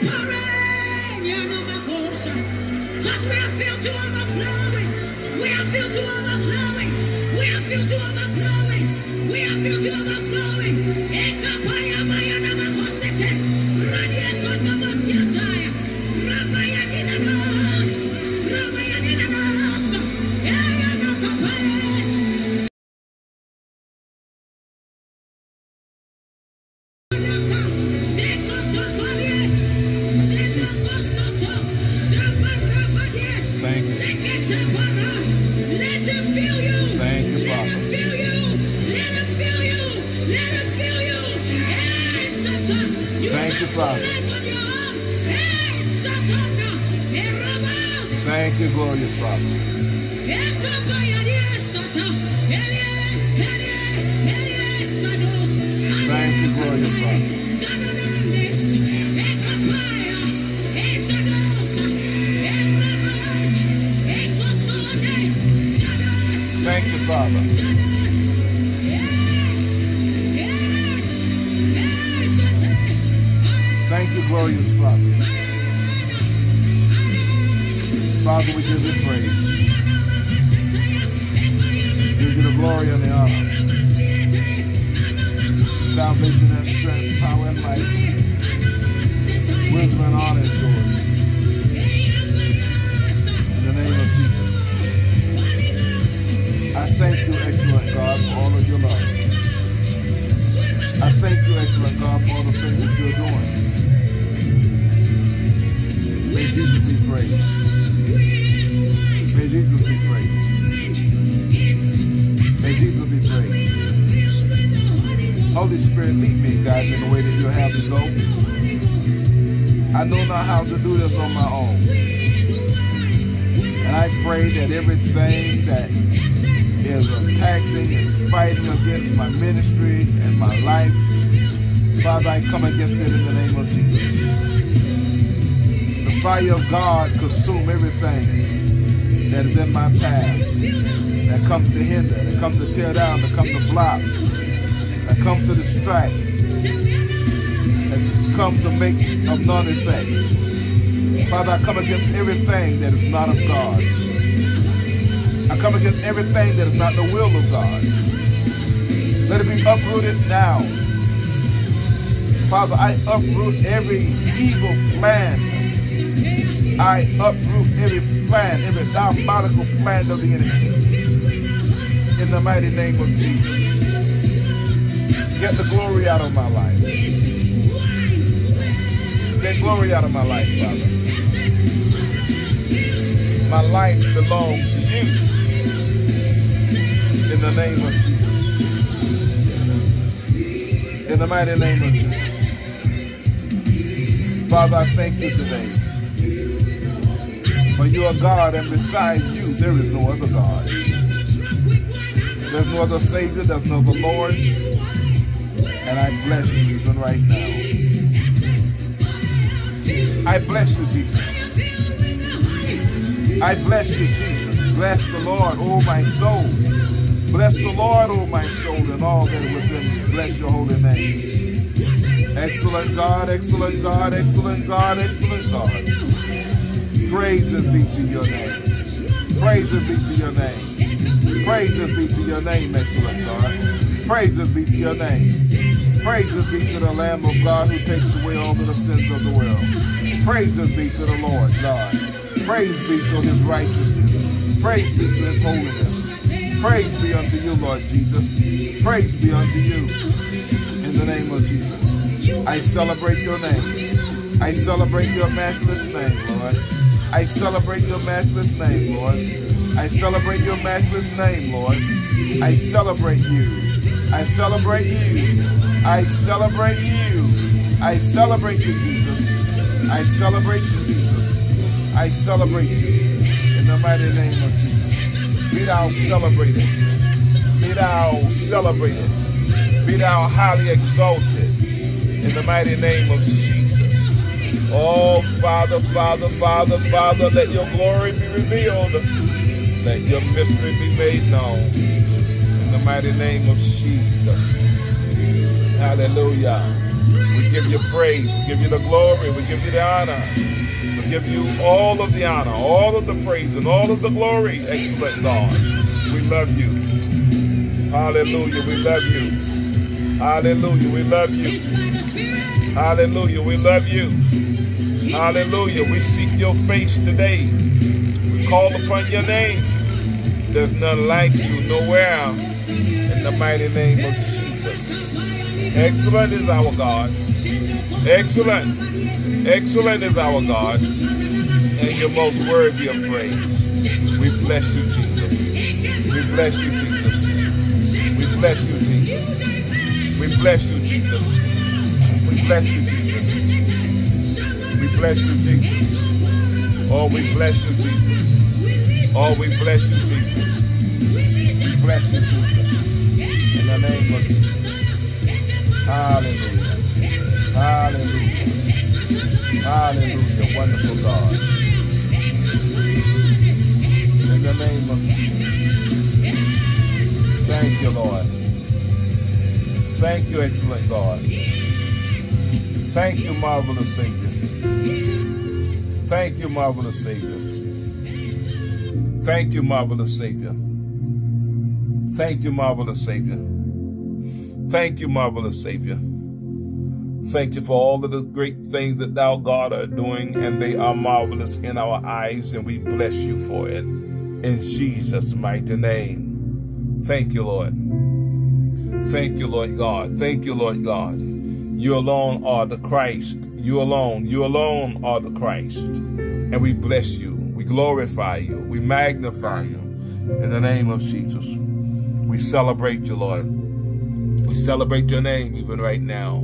Because we are filled to overflowing. We are filled to overflowing. We are filled to overflowing. Tear down, that comes to block, that come to distract, that come to make of none effect. Father, I come against everything that is not of God. I come against everything that is not the will of God. Let it be uprooted now. Father, I uproot every evil plan. I uproot every plan, every diabolical plan of the enemy. In the mighty name of Jesus. Get the glory out of my life. Get glory out of my life, Father. My life belongs to you. In the name of Jesus. In the mighty name of Jesus. Father, I thank you today. For you are God, and beside you, there is no other God. There's no other Savior, there's no other Lord. And I bless you even right now. I bless you, Jesus. I bless you, Jesus. Bless the Lord, oh my soul. Bless the Lord, oh my soul, and all that is within me. Bless your holy name. Excellent God, excellent God, excellent God, excellent God. Praises be to your name. Praises be to your name. Praises be to your name, excellent God. Praises be to your name. Praises be to the Lamb of God who takes away all of the sins of the world. Praises be to the Lord God. Praise be to his righteousness. Praise be to his holiness. Praise be unto you, Lord Jesus. Praise be unto you. In the name of Jesus. I celebrate your name. I celebrate your matchless name, Lord. I celebrate your matchless name, Lord. I celebrate your matchless name, Lord. I celebrate you. I celebrate you. I celebrate you. I celebrate you, Jesus. I celebrate you, Jesus. I celebrate you. In the mighty name of Jesus. Be thou celebrated. Be thou celebrated. Be thou highly exalted. In the mighty name of Jesus. Oh, Father, Father, Father, Father, let your glory be revealed. Let your mystery be made known. In the mighty name of Jesus. Hallelujah. We give you praise. We give you the glory. We give you the honor. We give you all of the honor, all of the praise, and all of the glory. Excellent God. We love you. Hallelujah. We love you. Hallelujah. We love you. Hallelujah. We love you. Hallelujah. We seek your face today. We call upon your name. There's none like you nowhere. In the mighty name of Jesus. Excellent is our God. Excellent. Excellent is our God. And you're most worthy of praise. We bless you, Jesus. We bless you, Jesus. We bless you, Jesus. We bless you, Jesus. We bless you, Jesus. We bless you, Jesus. Oh, we bless you, Jesus. Oh, we bless you, bless you, Jesus. In the name of Jesus. Hallelujah. Hallelujah. Hallelujah. Wonderful God. In the name of Jesus. Thank you, Lord. Thank you, excellent God. Thank you, marvelous Savior. Thank you, marvelous Savior. Thank you, marvelous Savior. Thank you, marvelous Savior. Thank you, marvelous Savior. Thank you for all of the great things that thou, God, are doing, and they are marvelous in our eyes, and we bless you for it. In Jesus' mighty name. Thank you, Lord. Thank you, Lord God. Thank you, Lord God. You alone are the Christ. You alone, you alone are the Christ. And we bless you. We glorify you. We magnify you. In the name of Jesus. We celebrate you, Lord. We celebrate your name even right now.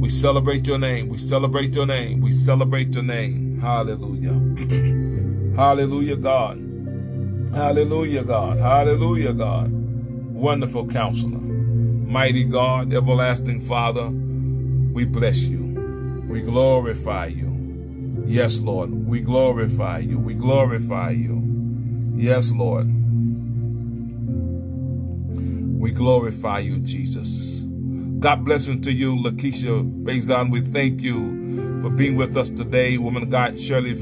We celebrate your name. We celebrate your name. We celebrate your name. Hallelujah. Hallelujah, God. Hallelujah, God. Hallelujah, God. Wonderful counselor. Mighty God, everlasting Father, we bless you. We glorify you. Yes, Lord. We glorify you. We glorify you. Yes, Lord. We glorify you, Jesus. God blessing to you, Lakeisha Faison. We thank you for being with us today. Woman of God, Shirley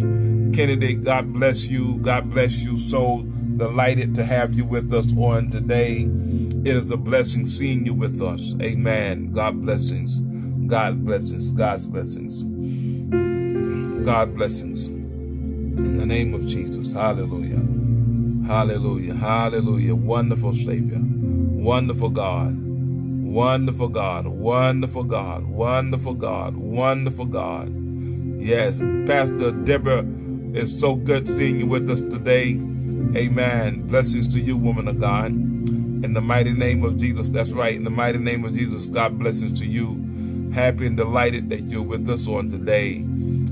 Kennedy, God bless you. God bless you. So delighted to have you with us on today. It is a blessing seeing you with us. Amen. God blessings. God blessings. God's blessings. God blessings. In the name of Jesus. Hallelujah. Hallelujah. Hallelujah. Wonderful Savior. Wonderful God. Wonderful God. Wonderful God. Wonderful God. Wonderful God. Yes. Pastor Deborah, it's so good seeing you with us today. Amen. Blessings to you, woman of God. In the mighty name of Jesus. That's right. In the mighty name of Jesus, God blessings to you. Happy and delighted that you're with us on today.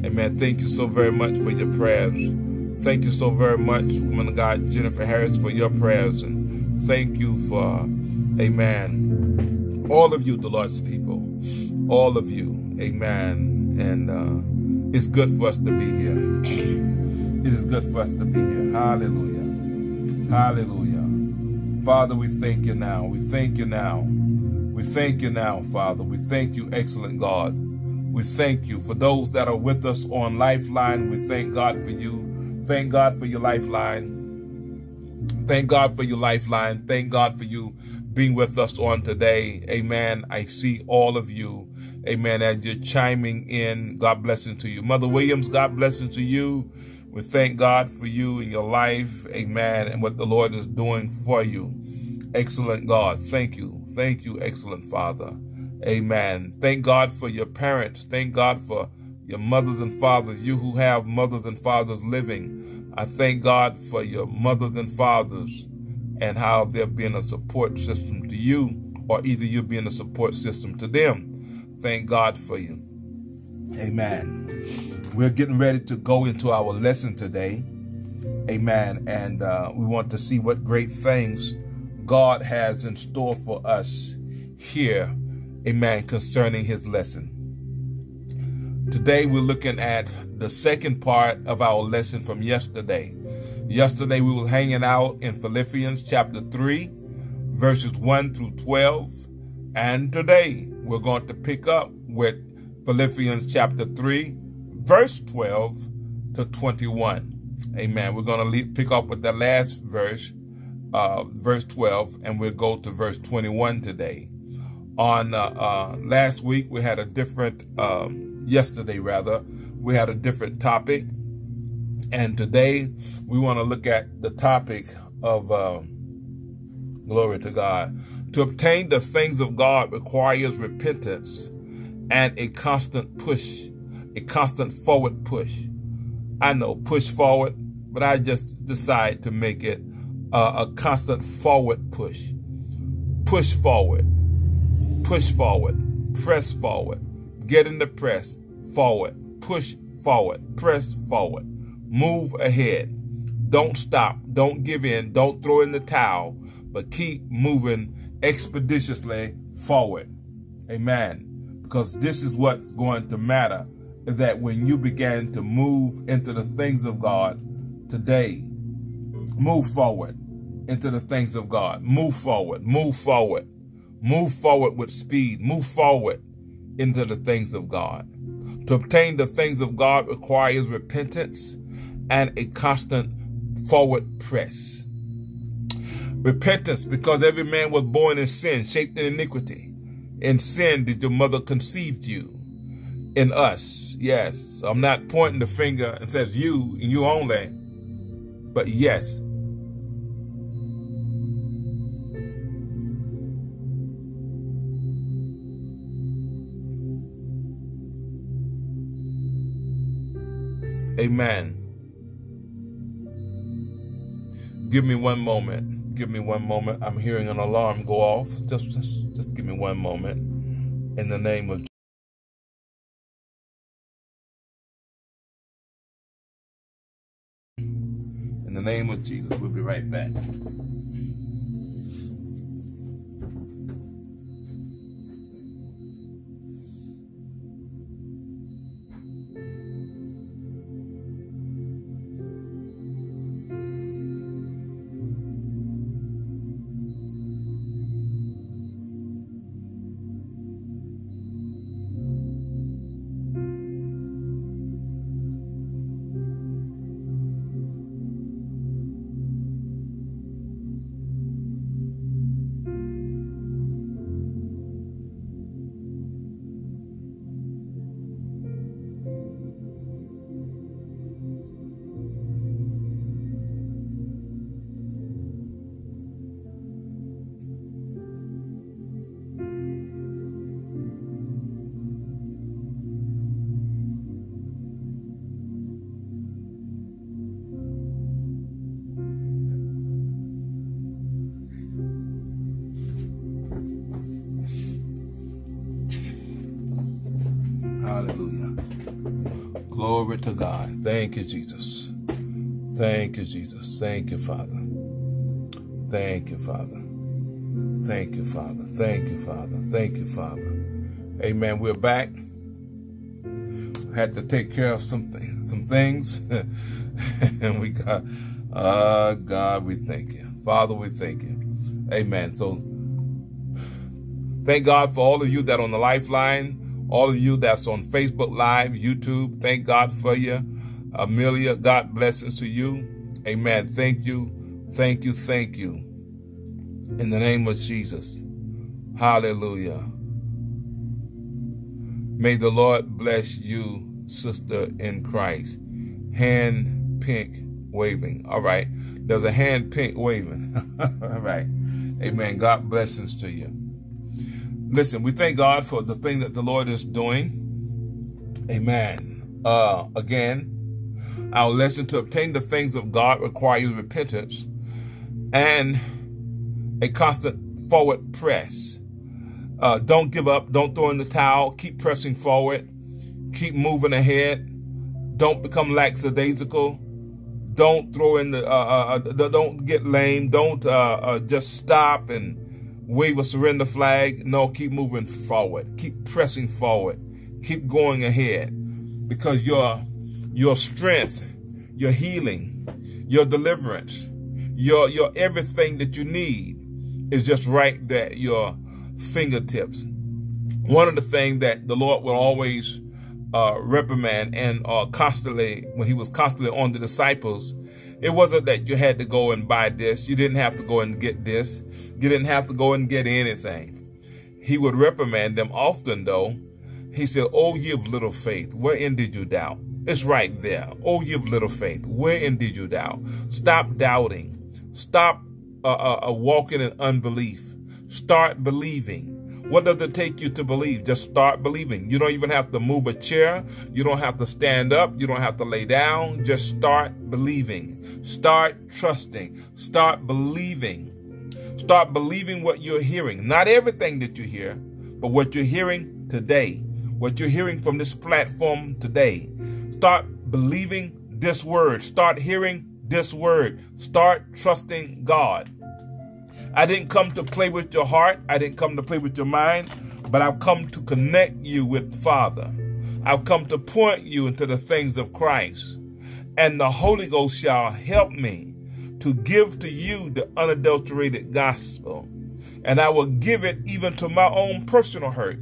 Amen. Thank you so very much for your prayers. Thank you so very much, woman of God, Jennifer Harris, for your prayers. And thank you for, amen, all of you, the Lord's people. All of you. Amen. And uh, it's good for us to be here. It is good for us to be here. Hallelujah. Hallelujah. Father, we thank you now. We thank you now. We thank you now, Father. We thank you, excellent God. We thank you for those that are with us on Lifeline. We thank God for you. Thank God for your Lifeline. Thank God for your Lifeline. Thank God for you being with us on today. Amen. I see all of you. Amen. As you're chiming in, God blessing to you. Mother Williams, God blessing to you. We thank God for you and your life. Amen. And what the Lord is doing for you. Excellent God. Thank you. Thank you, excellent Father. Amen. Thank God for your parents. Thank God for your mothers and fathers, you who have mothers and fathers living. I thank God for your mothers and fathers and how they're being a support system to you, or either you're being a support system to them. Thank God for you. Amen. We're getting ready to go into our lesson today. Amen. And uh, we want to see what great things God has in store for us here. Amen. Concerning his lesson. Today we're looking at the second part of our lesson from yesterday. Yesterday we were hanging out in Philippians chapter 3, verses 1 through 12. And today we're going to pick up with Philippians chapter 3, verse 12 to 21. Amen. We're going to pick up with the last verse, uh, verse 12, and we'll go to verse 21 today. On uh, uh, last week, we had a different, um, yesterday rather, we had a different topic. And today, we want to look at the topic of um, glory to God. To obtain the things of God requires repentance and a constant push, a constant forward push. I know push forward, but I just decide to make it a constant forward push. Push forward, push forward, press forward, get in the press, forward, push forward, press forward, move ahead. Don't stop, don't give in, don't throw in the towel, but keep moving expeditiously forward. Amen. Because this is what's going to matter that when you begin to move into the things of God today, move forward into the things of God. Move forward, move forward, move forward with speed, move forward into the things of God. To obtain the things of God requires repentance and a constant forward press. Repentance, because every man was born in sin, shaped in iniquity. In sin did your mother conceived you. In us, yes. I'm not pointing the finger and says you and you only, but yes. Amen. Give me one moment. Give me one moment. I'm hearing an alarm go off. Just, just, just give me one moment. In the name of In the name of Jesus, we'll be right back. Glory to God. Thank you, Jesus. Thank you, Jesus. Thank you, Father. Thank you, Father. Thank you, Father. Thank you, Father. Thank you, Father. Amen. We're back. Had to take care of some th some things, and we got. Uh, God, we thank you, Father. We thank you. Amen. So, thank God for all of you that on the lifeline all of you that's on Facebook Live, YouTube, thank God for you. Amelia, God blessings to you. Amen. Thank you. Thank you. Thank you. In the name of Jesus. Hallelujah. May the Lord bless you, sister in Christ. Hand pink waving. All right. There's a hand pink waving. All right. Amen. God blessings to you. Listen, we thank God for the thing that the Lord is doing. Amen. Uh, again, our lesson to obtain the things of God requires repentance and a constant forward press. Uh, don't give up. Don't throw in the towel. Keep pressing forward. Keep moving ahead. Don't become lackadaisical. Don't throw in the, uh, uh, uh don't get lame. Don't uh, uh, just stop and wave a surrender flag. No, keep moving forward. Keep pressing forward. Keep going ahead because your, your strength, your healing, your deliverance, your, your everything that you need is just right there at your fingertips. one of the things that the Lord will always uh, reprimand and uh, constantly, when he was constantly on the disciples, it wasn't that you had to go and buy this. You didn't have to go and get this. You didn't have to go and get anything. He would reprimand them often, though. He said, Oh, of little faith, wherein did you doubt? It's right there. Oh, of little faith, wherein did you doubt? Stop doubting. Stop uh, uh, uh walking in unbelief. Start believing. What does it take you to believe? Just start believing. You don't even have to move a chair. You don't have to stand up. You don't have to lay down. Just start believing. Start trusting. Start believing. Start believing what you're hearing. Not everything that you hear, but what you're hearing today. What you're hearing from this platform today. Start believing this word. Start hearing this word. Start trusting God. I didn't come to play with your heart. I didn't come to play with your mind, but I've come to connect you with Father. I've come to point you into the things of Christ. And the Holy Ghost shall help me to give to you the unadulterated gospel. And I will give it even to my own personal hurt.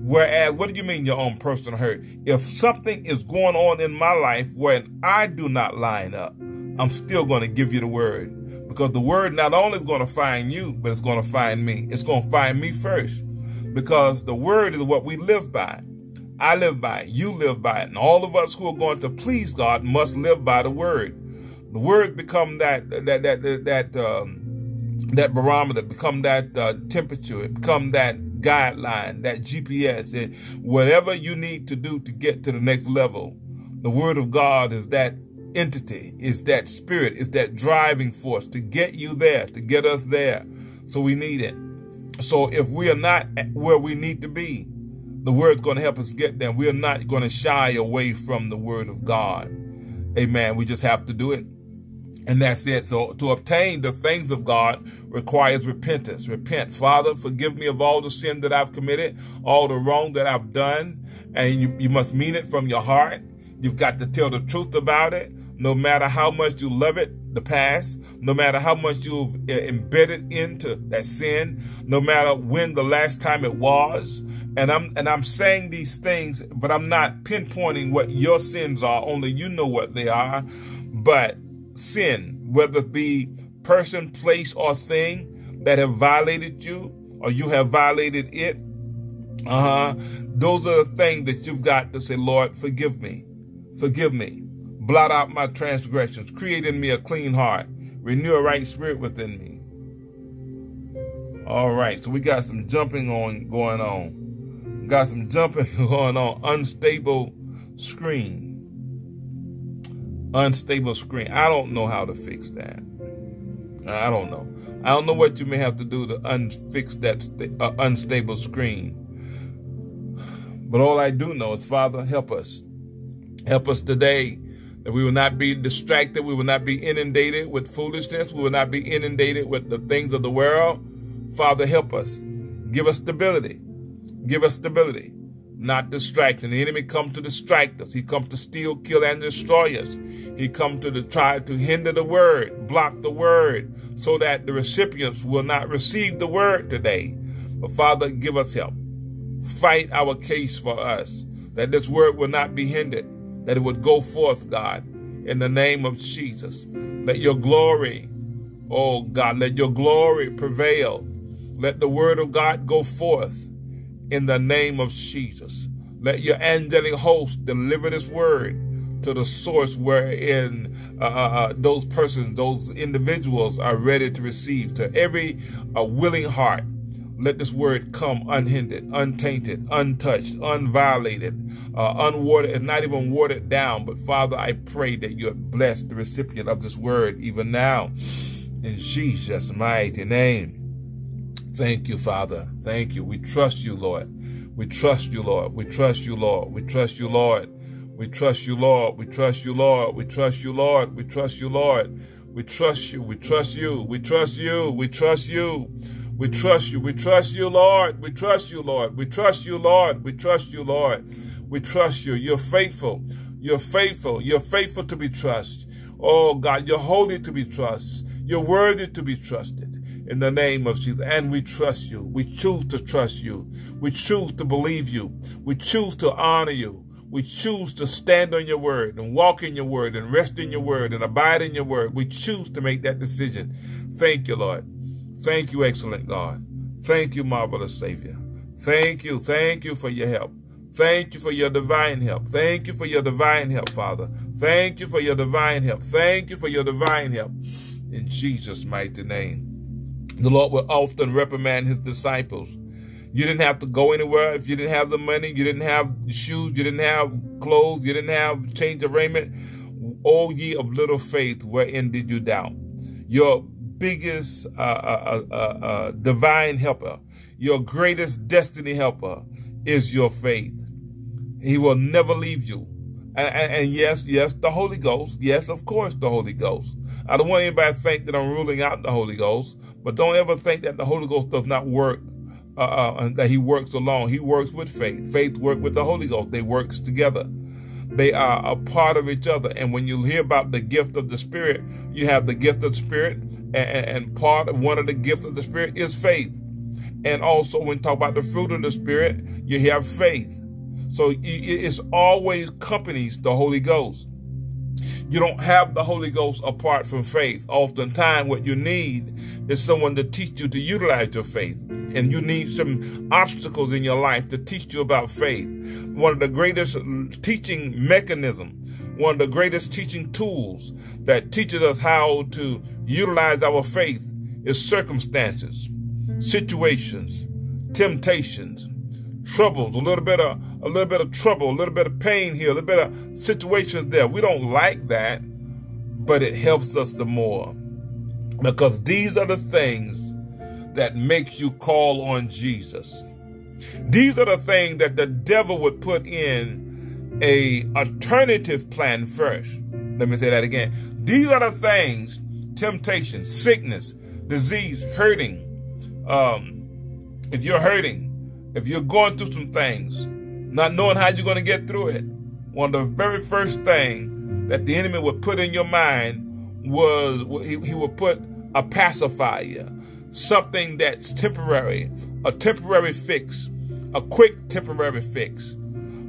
Whereas, what do you mean your own personal hurt? If something is going on in my life where I do not line up, I'm still going to give you the word. Because the word not only is going to find you, but it's going to find me. It's going to find me first. Because the word is what we live by. I live by it. You live by it. And all of us who are going to please God must live by the word. The word become that that that that that, um, that barometer, become that uh, temperature, become that guideline, that GPS, and whatever you need to do to get to the next level. The word of God is that entity, is that spirit, is that driving force to get you there, to get us there. So we need it. So if we are not where we need to be, the word's going to help us get there. We are not going to shy away from the word of God. Amen. We just have to do it. And that's it. So to obtain the things of God requires repentance. Repent. Father, forgive me of all the sin that I've committed, all the wrong that I've done. And you, you must mean it from your heart. You've got to tell the truth about it no matter how much you love it, the past, no matter how much you've uh, embedded into that sin, no matter when the last time it was. And I'm and I'm saying these things, but I'm not pinpointing what your sins are. Only you know what they are. But sin, whether it be person, place, or thing that have violated you, or you have violated it, uh-huh. Those are the things that you've got to say, Lord, forgive me. Forgive me. Blot out my transgressions. Create in me a clean heart. Renew a right spirit within me. All right, so we got some jumping on going on. Got some jumping going on. Unstable screen. Unstable screen. I don't know how to fix that. I don't know. I don't know what you may have to do to unfix that uh, unstable screen. But all I do know is, Father, help us. Help us today that we will not be distracted. We will not be inundated with foolishness. We will not be inundated with the things of the world. Father, help us. Give us stability. Give us stability. Not distraction. The enemy come to distract us. He comes to steal, kill, and destroy us. He comes to the, try to hinder the word, block the word, so that the recipients will not receive the word today. But Father, give us help. Fight our case for us, that this word will not be hindered that it would go forth, God, in the name of Jesus. Let your glory, oh God, let your glory prevail. Let the word of God go forth in the name of Jesus. Let your angelic host deliver this word to the source wherein uh, uh, uh those persons, those individuals are ready to receive, to every uh, willing heart let this word come unhindered, untainted, untouched, unviolated, uh, unwatered, and not even watered down. But Father, I pray that you bless the recipient of this word even now. In Jesus' mighty name. Thank you, Father. Thank you. We trust you, Lord. We trust you, Lord. We trust you, Lord. We trust you, Lord. We trust you, Lord. We trust you, Lord. We trust you, Lord. We trust you, Lord. We trust you. We trust you. We trust you. We trust you. We trust you. We trust you, We trust you, Lord. We trust you, Lord. We trust you, Lord. We trust you, Lord. We trust you. You're faithful. You're faithful. You're faithful to be trusted. Oh, God, you're holy to be trusted. You're worthy to be trusted. in the name of Jesus. And we trust you. We choose to trust you. We choose to believe you. We choose to honor you. We choose to stand on your word and walk in your word and rest in your word and abide in your word. We choose to make that decision. Thank you, Lord. Thank you, excellent God. Thank you, marvelous Savior. Thank you. Thank you for your help. Thank you for your divine help. Thank you for your divine help, Father. Thank you for your divine help. Thank you for your divine help. In Jesus' mighty name. The Lord will often reprimand his disciples. You didn't have to go anywhere if you didn't have the money, you didn't have shoes, you didn't have clothes, you didn't have change of raiment. O ye of little faith, wherein did you doubt? Your biggest uh, uh, uh, uh divine helper, your greatest destiny helper is your faith. He will never leave you. And, and, and, yes, yes, the Holy Ghost. Yes, of course, the Holy Ghost. I don't want anybody to think that I'm ruling out the Holy Ghost, but don't ever think that the Holy Ghost does not work, uh, uh, that he works alone. He works with faith. Faith works with the Holy Ghost. They works together. They are a part of each other. And when you hear about the gift of the Spirit, you have the gift of the Spirit, and, and part of one of the gifts of the Spirit is faith. And also, when you talk about the fruit of the Spirit, you have faith. So it's always accompanies the Holy Ghost. You don't have the Holy Ghost apart from faith. Oftentimes, what you need is someone to teach you to utilize your faith. And you need some obstacles in your life to teach you about faith. One of the greatest teaching mechanism, one of the greatest teaching tools that teaches us how to utilize our faith is circumstances, situations, temptations, troubles, a little bit of a little bit of trouble, a little bit of pain here, a little bit of situations there. We don't like that, but it helps us the more. Because these are the things that makes you call on Jesus. These are the things that the devil would put in a alternative plan first. Let me say that again. These are the things, temptation, sickness, disease, hurting. Um, if you're hurting, if you're going through some things, not knowing how you're going to get through it, one of the very first thing that the enemy would put in your mind was he, he would put a pacifier, something that's temporary, a temporary fix, a quick temporary fix,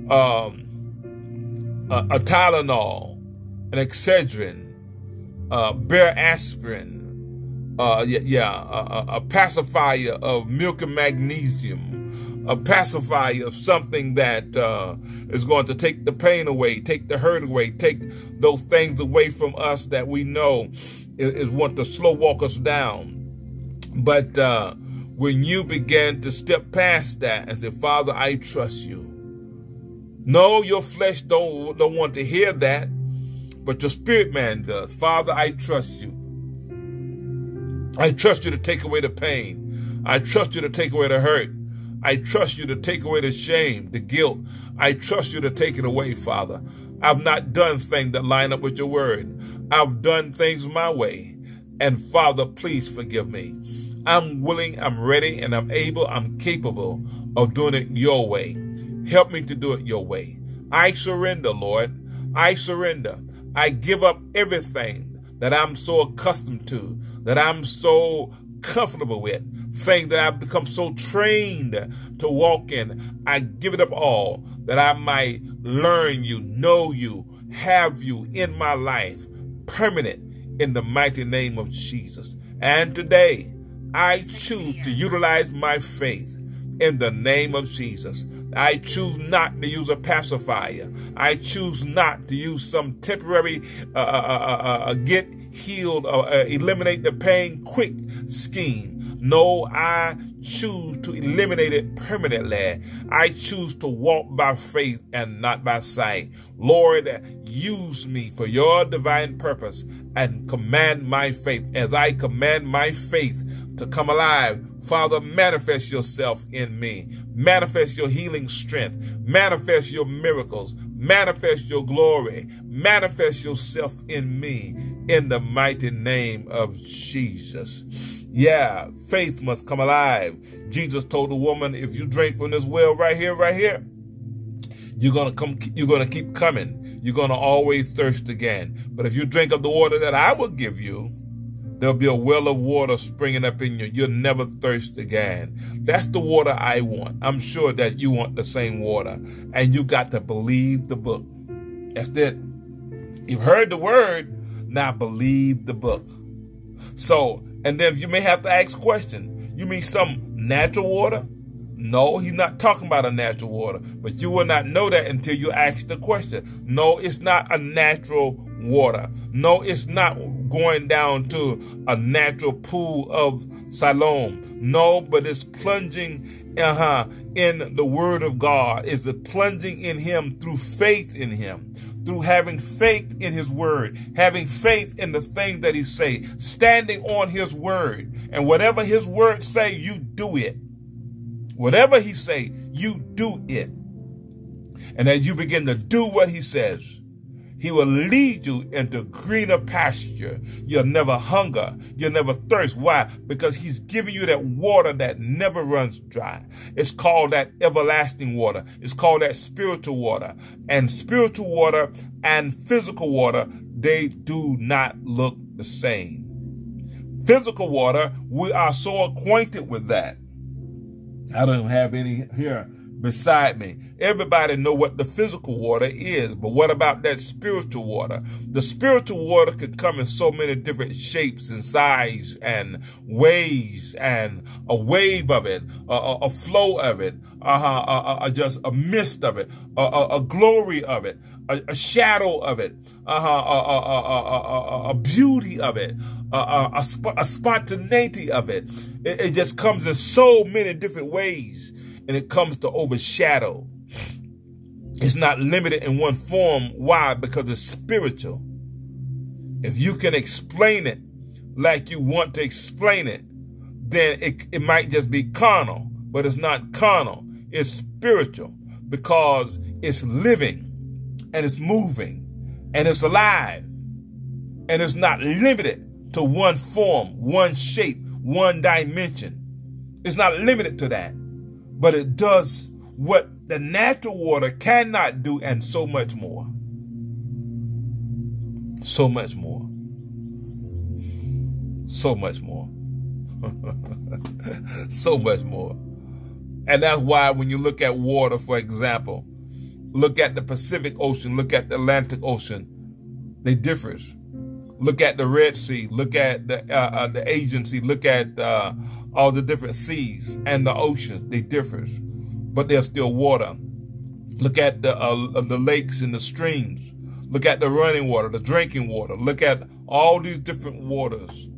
um, a, a Tylenol, an Excedrin, uh, Bayer aspirin, uh, yeah, yeah a, a pacifier of milk and magnesium, a pacifier of something that uh, is going to take the pain away, take the hurt away, take those things away from us that we know is, is want to slow walk us down. But uh, when you begin to step past that and say, Father, I trust you. No, your flesh don't, don't want to hear that, but your spirit man does. Father, I trust you. I trust you to take away the pain. I trust you to take away the hurt. I trust you to take away the shame, the guilt. I trust you to take it away, Father. I've not done things that line up with your word. I've done things my way. And Father, please forgive me. I'm willing, I'm ready, and I'm able, I'm capable of doing it your way. Help me to do it your way. I surrender, Lord. I surrender. I give up everything that I'm so accustomed to, that I'm so comfortable with, things that I've become so trained to walk in. I give it up all that I might learn you, know you, have you in my life, permanent in the mighty name of Jesus. And today, I choose to utilize my faith in the name of Jesus. I choose not to use a pacifier. I choose not to use some temporary uh, uh, uh, uh, uh get healed or uh, eliminate the pain quick scheme. No, I choose to eliminate it permanently. I choose to walk by faith and not by sight. Lord, use me for your divine purpose and command my faith as I command my faith to come alive. Father, manifest yourself in me. Manifest your healing strength. Manifest your miracles. Manifest your glory. Manifest yourself in me in the mighty name of Jesus. Yeah, faith must come alive. Jesus told the woman, if you drink from this well right here, right here, you're gonna come you're gonna keep coming. You're gonna always thirst again. But if you drink of the water that I will give you, There'll be a well of water springing up in you. You'll never thirst again. That's the water I want. I'm sure that you want the same water. And you got to believe the book. That's it. You've heard the word, now believe the book. So, and then you may have to ask question. You mean some natural water? No, he's not talking about a natural water, but you will not know that until you ask the question. No, it's not a natural water. No, it's not going down to a natural pool of Siloam. No, but it's plunging uh-huh, in the word of God. It's the plunging in him through faith in him through having faith in his word, having faith in the thing that he say, standing on his word. And whatever his word say, you do it. Whatever he say, you do it. And as you begin to do what he says, he will lead you into greener pasture. You'll never hunger. You'll never thirst. Why? Because he's giving you that water that never runs dry. It's called that everlasting water. It's called that spiritual water. And spiritual water and physical water, they do not look the same. Physical water, we are so acquainted with that. I don't have any here beside me. Everybody know what the physical water is, but what about that spiritual water? The spiritual water could come in so many different shapes and size and ways and a wave of it, a, a, a flow of it, uh, a, just a mist of it, a, glory of it, a, shadow of it, uh, a, beauty of it, a, spontaneity of it. it. It just comes in so many different ways and it comes to overshadow. It's not limited in one form. Why? Because it's spiritual. If you can explain it like you want to explain it, then it, it might just be carnal, but it's not carnal. It's spiritual because it's living and it's moving and it's alive and it's not limited to one form, one shape, one dimension. It's not limited to that but it does what the natural water cannot do and so much more. So much more. So much more. so much more. And that's why when you look at water, for example, look at the Pacific Ocean, look at the Atlantic Ocean, they differ. Look at the Red Sea, look at the uh, uh, the Aegean Sea, look at uh, all the different seas and the oceans, they differ, but they're still water. Look at the uh, the lakes and the streams. Look at the running water, the drinking water. Look at all these different waters.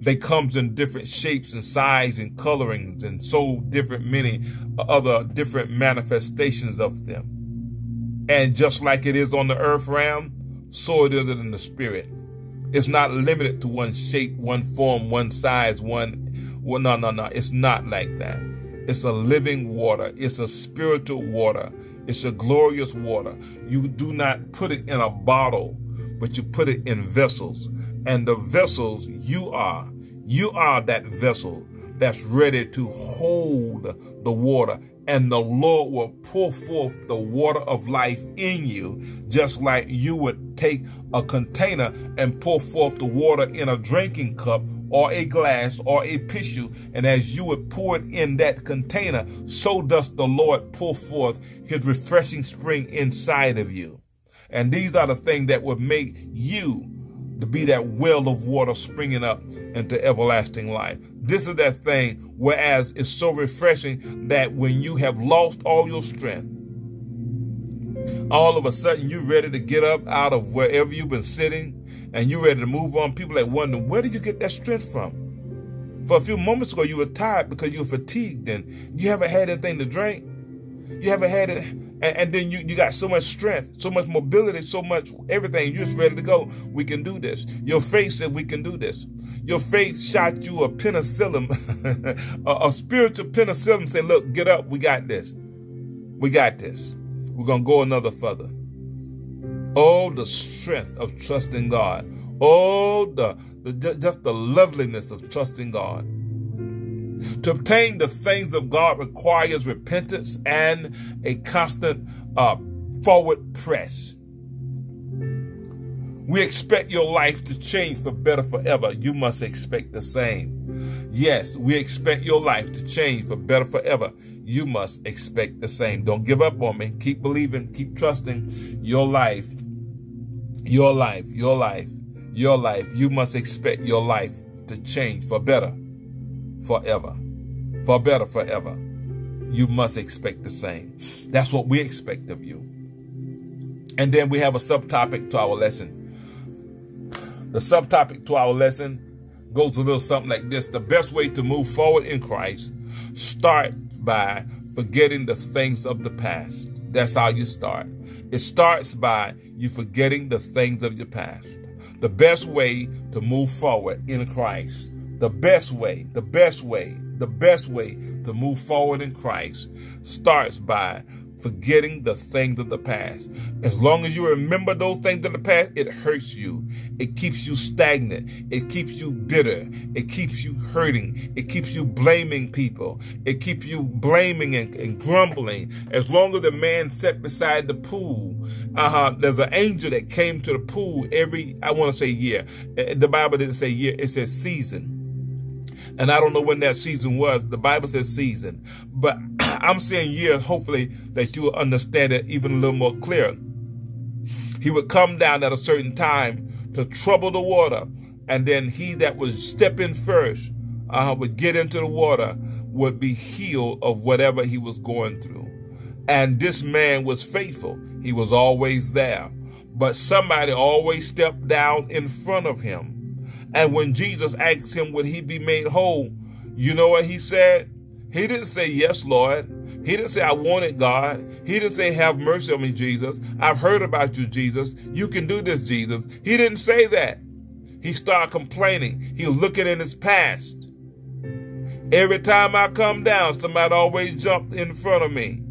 They comes in different shapes and size and colorings and so different many other different manifestations of them. And just like it is on the earth realm, so it is in the spirit. It's not limited to one shape, one form, one size, one well, no, no, no. It's not like that. It's a living water. It's a spiritual water. It's a glorious water. You do not put it in a bottle, but you put it in vessels. And the vessels you are, you are that vessel that's ready to hold the water. And the Lord will pour forth the water of life in you, just like you would take a container and pour forth the water in a drinking cup or a glass or a pitcher, and as you would pour it in that container, so does the Lord pour forth his refreshing spring inside of you. And these are the things that would make you to be that well of water springing up into everlasting life. This is that thing, whereas it's so refreshing that when you have lost all your strength, all of a sudden you're ready to get up out of wherever you've been sitting and you're ready to move on, people like wonder, where did you get that strength from? For a few moments ago, you were tired because you were fatigued and you haven't had anything to drink. You haven't had it. And, and then you, you got so much strength, so much mobility, so much everything. You're just ready to go. We can do this. Your faith said we can do this. Your faith shot you a penicillin, a, a spiritual penicillin, say, look, get up. We got this. We got this. We're going to go another further. Oh, the strength of trusting God. Oh, the, the just the loveliness of trusting God. To obtain the things of God requires repentance and a constant uh, forward press. We expect your life to change for better forever. You must expect the same. Yes, we expect your life to change for better forever. You must expect the same. Don't give up on me. Keep believing, keep trusting your life. Your life, your life, your life. You must expect your life to change for better forever. For better forever. You must expect the same. That's what we expect of you. And then we have a subtopic to our lesson the subtopic to our lesson goes a little something like this. The best way to move forward in Christ, start by forgetting the things of the past. That's how you start. It starts by you forgetting the things of your past. The best way to move forward in Christ, the best way, the best way, the best way to move forward in Christ starts by forgetting the things of the past. As long as you remember those things of the past, it hurts you. It keeps you stagnant. It keeps you bitter. It keeps you hurting. It keeps you blaming people. It keeps you blaming and, and grumbling. As long as the man sat beside the pool, uh-huh, there's an angel that came to the pool every, I want to say year. Uh, the Bible didn't say year, it says season. And I don't know when that season was. The Bible says season. But I'm saying years, hopefully, that you will understand it even a little more clear. He would come down at a certain time to trouble the water. And then he that was stepping first uh, would get into the water, would be healed of whatever he was going through. And this man was faithful. He was always there. But somebody always stepped down in front of him. And when Jesus asked him, would he be made whole? You know what he said? He didn't say, Yes, Lord. He didn't say, I want it, God. He didn't say, Have mercy on me, Jesus. I've heard about you, Jesus. You can do this, Jesus. He didn't say that. He started complaining. He was looking in his past. Every time I come down, somebody always jumped in front of me.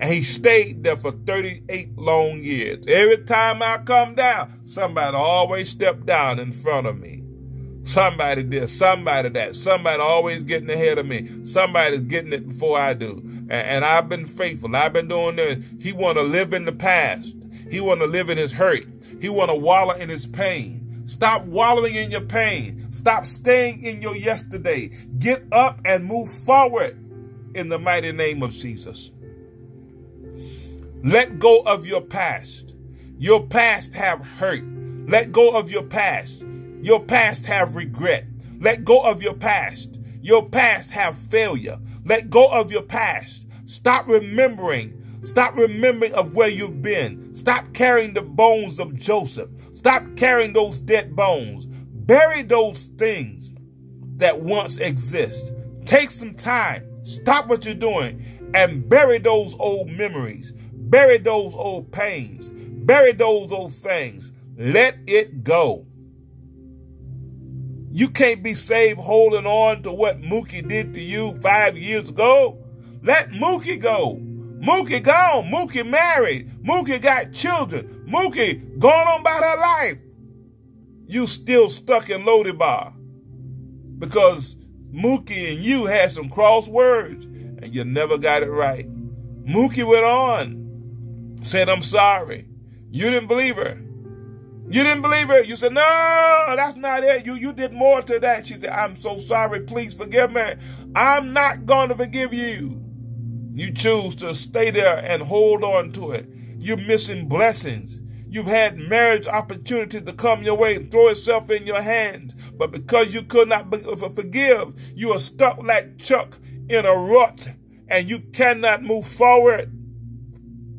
And he stayed there for 38 long years. Every time I come down, somebody always stepped down in front of me. Somebody this, somebody that, somebody always getting ahead of me. Somebody's getting it before I do. And, and I've been faithful. I've been doing this. He want to live in the past. He want to live in his hurt. He want to wallow in his pain. Stop wallowing in your pain. Stop staying in your yesterday. Get up and move forward in the mighty name of Jesus. Let go of your past. Your past have hurt. Let go of your past. Your past have regret. Let go of your past. Your past have failure. Let go of your past. Stop remembering. Stop remembering of where you've been. Stop carrying the bones of Joseph. Stop carrying those dead bones. Bury those things that once exist. Take some time. Stop what you're doing and bury those old memories. Bury those old pains. Bury those old things. Let it go. You can't be saved holding on to what Mookie did to you five years ago. Let Mookie go. Mookie gone. Mookie married. Mookie got children. Mookie gone on about her life. You still stuck in Lo-Debar because Mookie and you had some cross words and you never got it right. Mookie went on, said, I'm sorry. You didn't believe her. You didn't believe her. You said, no, that's not it. You, you did more to that. She said, I'm so sorry. Please forgive me. I'm not going to forgive you. You choose to stay there and hold on to it. You're missing blessings. You've had marriage opportunities to come your way and throw itself in your hands. But because you could not uh, forgive, you are stuck like Chuck in a rut and you cannot move forward.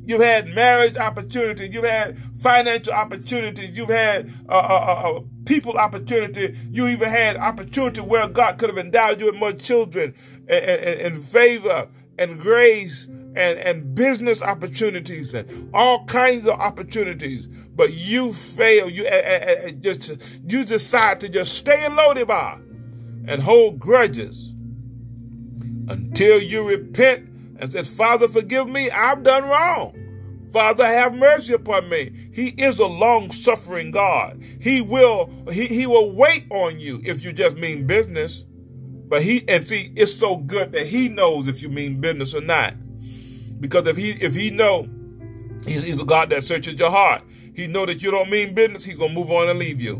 You've had marriage opportunities. You've had financial opportunities. You've had uh, uh, uh, uh, people opportunity. You even had opportunity where God could have endowed you with more children and, and, and favor and grace and, and business opportunities and all kinds of opportunities. But you fail. You just you decide to just stay in Lo-Debar and hold grudges until you repent and said, Father, forgive me, I've done wrong. Father, have mercy upon me. He is a long suffering God. He will, he, he will wait on you if you just mean business. But he, and see, it's so good that he knows if you mean business or not. Because if he, if he know, he's, he's a God that searches your heart. he know that you don't mean business, he gonna move on and leave you.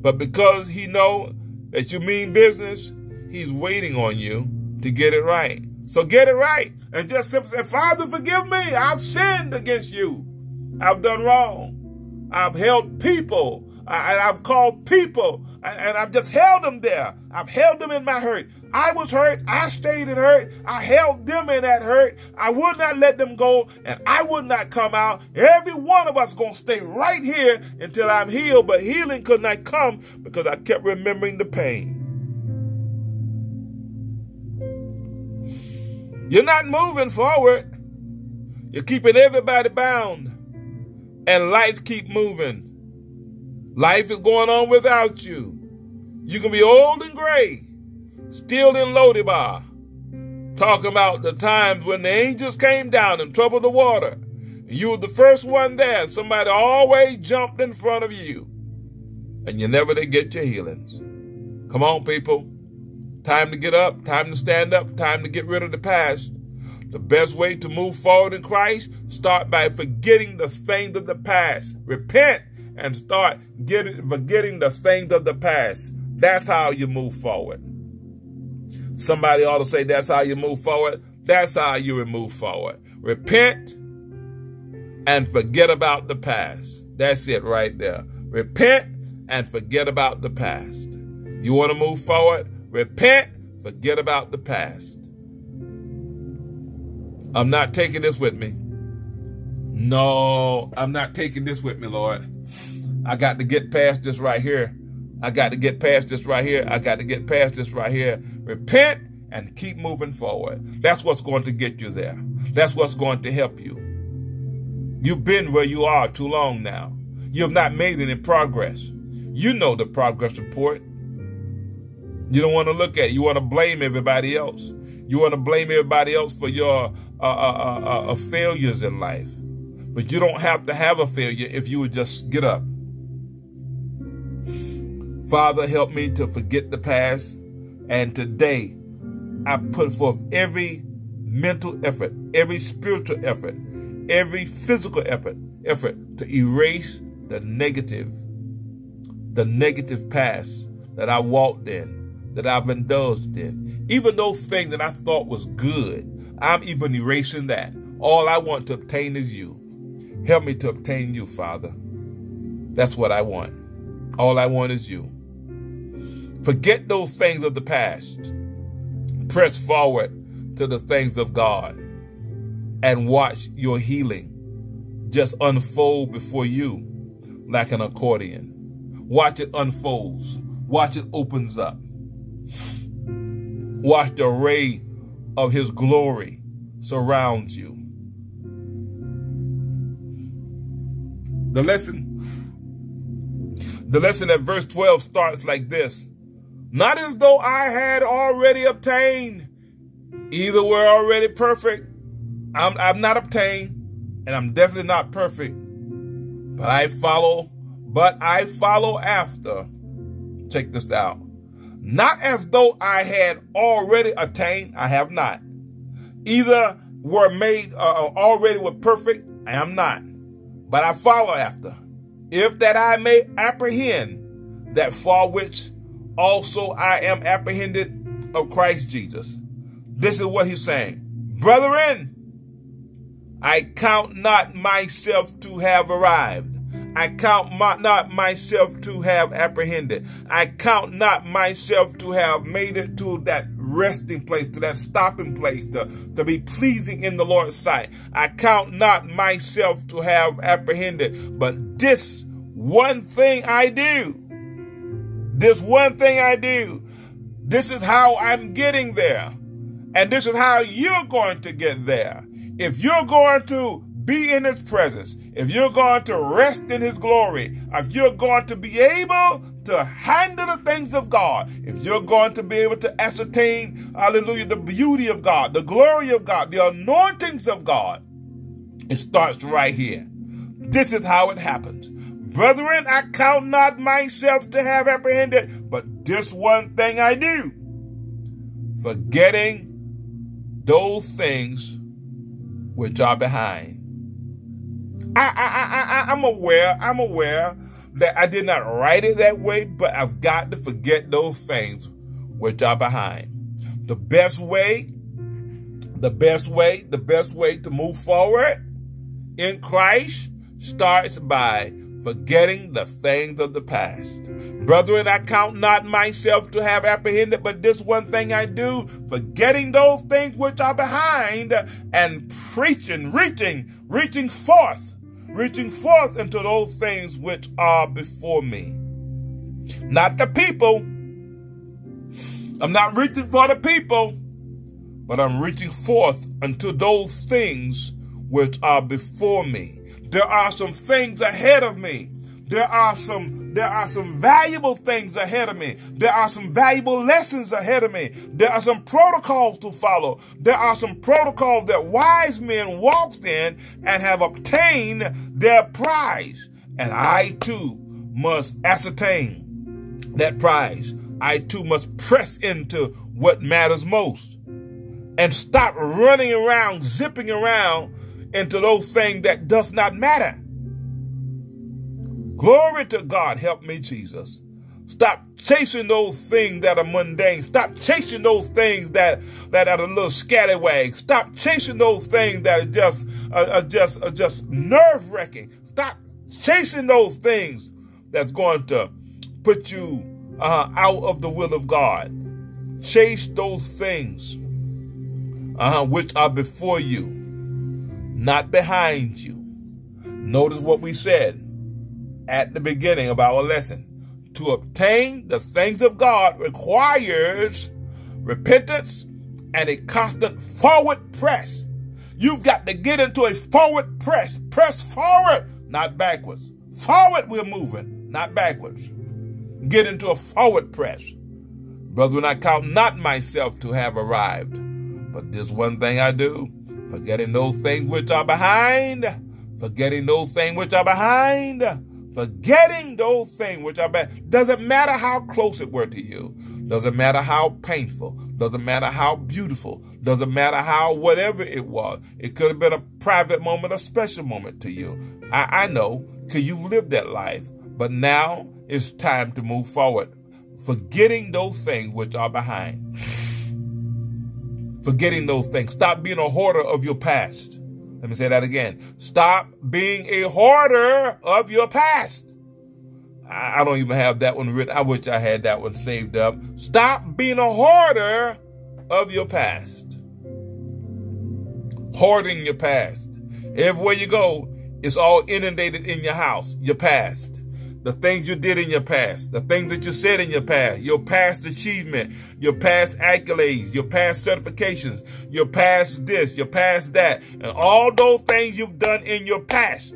But because he know that you mean business, he's waiting on you to get it right. So get it right. And just simply say, Father, forgive me. I've sinned against you. I've done wrong. I've held people uh, and I've called people and I've just held them there. I've held them in my hurt. I was hurt. I stayed in hurt. I held them in that hurt. I would not let them go and I would not come out. Every one of us going to stay right here until I'm healed. But healing could not come because I kept remembering the pain. You're not moving forward. You're keeping everybody bound. And life keep moving. Life is going on without you. You can be old and gray, still in Lo-debar, talking about the times when the angels came down and troubled the water. You were the first one there. Somebody always jumped in front of you. And you never did get your healings. Come on, people. Time to get up, time to stand up, time to get rid of the past. The best way to move forward in Christ, start by forgetting the things of the past. Repent and start getting, forgetting the things of the past. That's how you move forward. Somebody ought to say that's how you move forward. That's how you move forward. Repent and forget about the past. That's it right there. Repent and forget about the past. You want to move forward? Repent, forget about the past. I'm not taking this with me. No, I'm not taking this with me, Lord. I got to get past this right here. I got to get past this right here. I got to get past this right here. Repent and keep moving forward. That's what's going to get you there. That's what's going to help you. You've been where you are too long now. You have not made any progress. You know the progress report. You don't want to look at it. You want to blame everybody else. You want to blame everybody else for your uh, uh, uh, uh failures in life. But you don't have to have a failure if you would just get up Father, help me to forget the past. And today, I put forth every mental effort, every spiritual effort, every physical effort, effort to erase the negative, the negative past that I walked in, that I've indulged in. Even those things that I thought was good, I'm even erasing that. All I want to obtain is you. Help me to obtain you, Father. That's what I want. All I want is you. Forget those things of the past. Press forward to the things of God and watch your healing just unfold before you like an accordion. Watch it unfolds. Watch it opens up. Watch the ray of his glory surrounds you. The lesson the lesson at verse 12 starts like this. Not as though I had already obtained. Either we're already perfect. I'm, I'm not obtained, and I'm definitely not perfect. But I follow, but I follow after. Check this out. Not as though I had already attained, I have not. Either were made uh, uh already were perfect, I am not. But I follow after. If that I may apprehend that for which also I am apprehended of Christ Jesus. This is what he's saying. Brethren, I count not myself to have arrived. I count my, not myself to have apprehended. I count not myself to have made it to that resting place, to that stopping place, to, to be pleasing in the Lord's sight. I count not myself to have apprehended, but this one thing I do this one thing I do. This is how I'm getting there. And this is how you're going to get there. If you're going to be in his presence, if you're going to rest in his glory, if you're going to be able to handle the things of God, if you're going to be able to ascertain, hallelujah, the beauty of God, the glory of God, the anointings of God, it starts right here. This is how it happens. Brethren, I count not myself to have apprehended, but this one thing I do, forgetting those things which are behind. I, I, I, I, I'm aware, I'm aware that I did not write it that way, but I've got to forget those things which are behind. The best way, the best way, the best way to move forward in Christ starts by forgetting the things of the past. Brethren, I count not myself to have apprehended, but this one thing I do, forgetting those things which are behind and preaching, reaching, reaching forth, reaching forth into those things which are before me. Not the people. I'm not reaching for the people, but I'm reaching forth unto those things which are before me. There are some things ahead of me. There are some there are some valuable things ahead of me. There are some valuable lessons ahead of me. There are some protocols to follow. There are some protocols that wise men walked in and have obtained their prize. And I too must ascertain that prize. I too must press into what matters most and stop running around, zipping around into those things that does not matter. Glory to God. Help me, Jesus. Stop chasing those things that are mundane. Stop chasing those things that, that are a little scallywag. Stop chasing those things that are just uh, are just are just nerve wracking. Stop chasing those things that's going to put you uh, out of the will of God. Chase those things uh, which are before you, not behind you. Notice what we said at the beginning of our lesson. To obtain the things of God requires repentance and a constant forward press. You've got to get into a forward press. Press forward, not backwards. Forward we're moving, not backwards. Get into a forward press. Brethren, I count not myself to have arrived, but this one thing I do, forgetting those things which are behind, forgetting those things which are behind, Forgetting those things which are bad. Doesn't matter how close it were to you. Doesn't matter how painful. Doesn't matter how beautiful. Doesn't matter how whatever it was. It could have been a private moment, a special moment to you. I, I know because you've lived that life. But now it's time to move forward. Forgetting those things which are behind. Forgetting those things. Stop being a hoarder of your past. Let me say that again. Stop being a hoarder of your past. I don't even have that one written. I wish I had that one saved up. Stop being a hoarder of your past. Hoarding your past. Everywhere you go, it's all inundated in your house, your past the things you did in your past, the things that you said in your past, your past achievement, your past accolades, your past certifications, your past this, your past that, and all those things you've done in your past.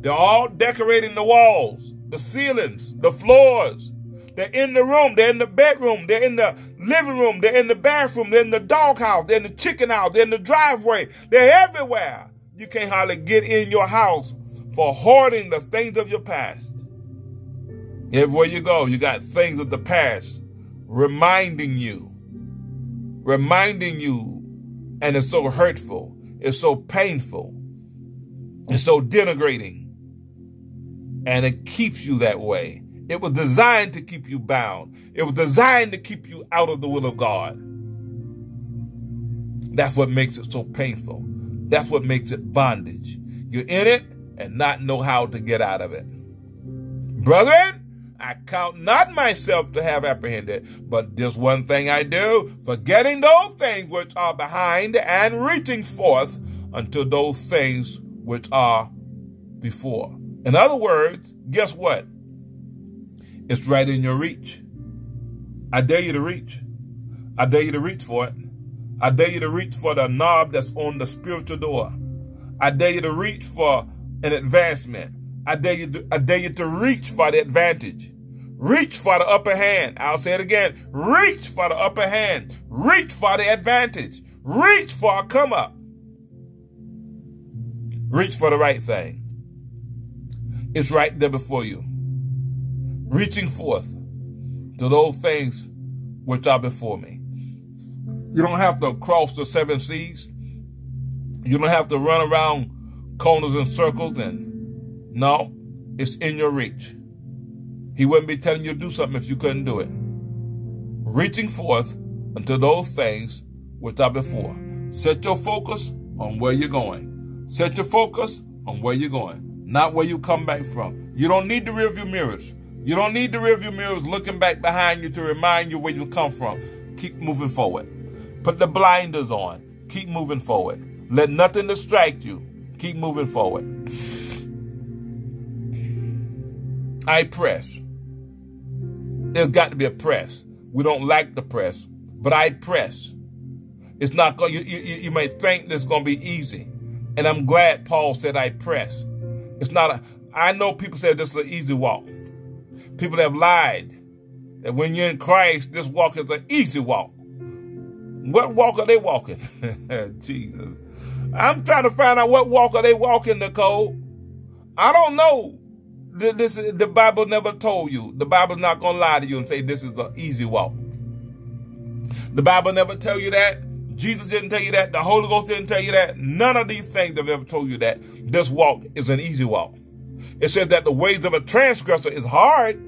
They're all decorating the walls, the ceilings, the floors. They're in the room, they're in the bedroom, they're in the living room, they're in the bathroom, they're in the doghouse, they're in the chicken house, they're in the driveway. They're everywhere. You can't hardly get in your house for hoarding the things of your past. Everywhere you go, you got things of the past reminding you, reminding you, and it's so hurtful, it's so painful, it's so denigrating, and it keeps you that way. It was designed to keep you bound. It was designed to keep you out of the will of God. That's what makes it so painful. That's what makes it bondage. You're in it and not know how to get out of it. Brethren, I count not myself to have apprehended, but this one thing I do, forgetting those things which are behind and reaching forth unto those things which are before. In other words, guess what? It's right in your reach. I dare you to reach. I dare you to reach for it. I dare you to reach for the knob that's on the spiritual door. I dare you to reach for an advancement. I dare you to, I dare you to reach for the advantage. Reach for the upper hand. I'll say it again. Reach for the upper hand. Reach for the advantage. Reach for a come up. Reach for the right thing. It's right there before you. Reaching forth to those things which are before me. You don't have to cross the seven seas. You don't have to run around corners and circles and no, it's in your reach. He wouldn't be telling you to do something if you couldn't do it. Reaching forth unto those things which are before. Set your focus on where you're going. Set your focus on where you're going, not where you come back from. You don't need the rearview mirrors. You don't need the rearview mirrors looking back behind you to remind you where you come from. Keep moving forward. Put the blinders on. Keep moving forward. Let nothing distract you. Keep moving forward. I press. There's got to be a press. We don't like the press, but I press. It's not going. You, you, you may think this is going to be easy, and I'm glad Paul said I press. It's not a. I know people say this is an easy walk. People have lied that when you're in Christ, this walk is an easy walk. What walk are they walking? Jesus. I'm trying to find out what walk are they walking, Nicole. I don't know. This the Bible never told you. The Bible's not gonna lie to you and say this is an easy walk. The Bible never tell you that. Jesus didn't tell you that. The Holy Ghost didn't tell you that. None of these things have ever told you that this walk is an easy walk. It says that the ways of a transgressor is hard.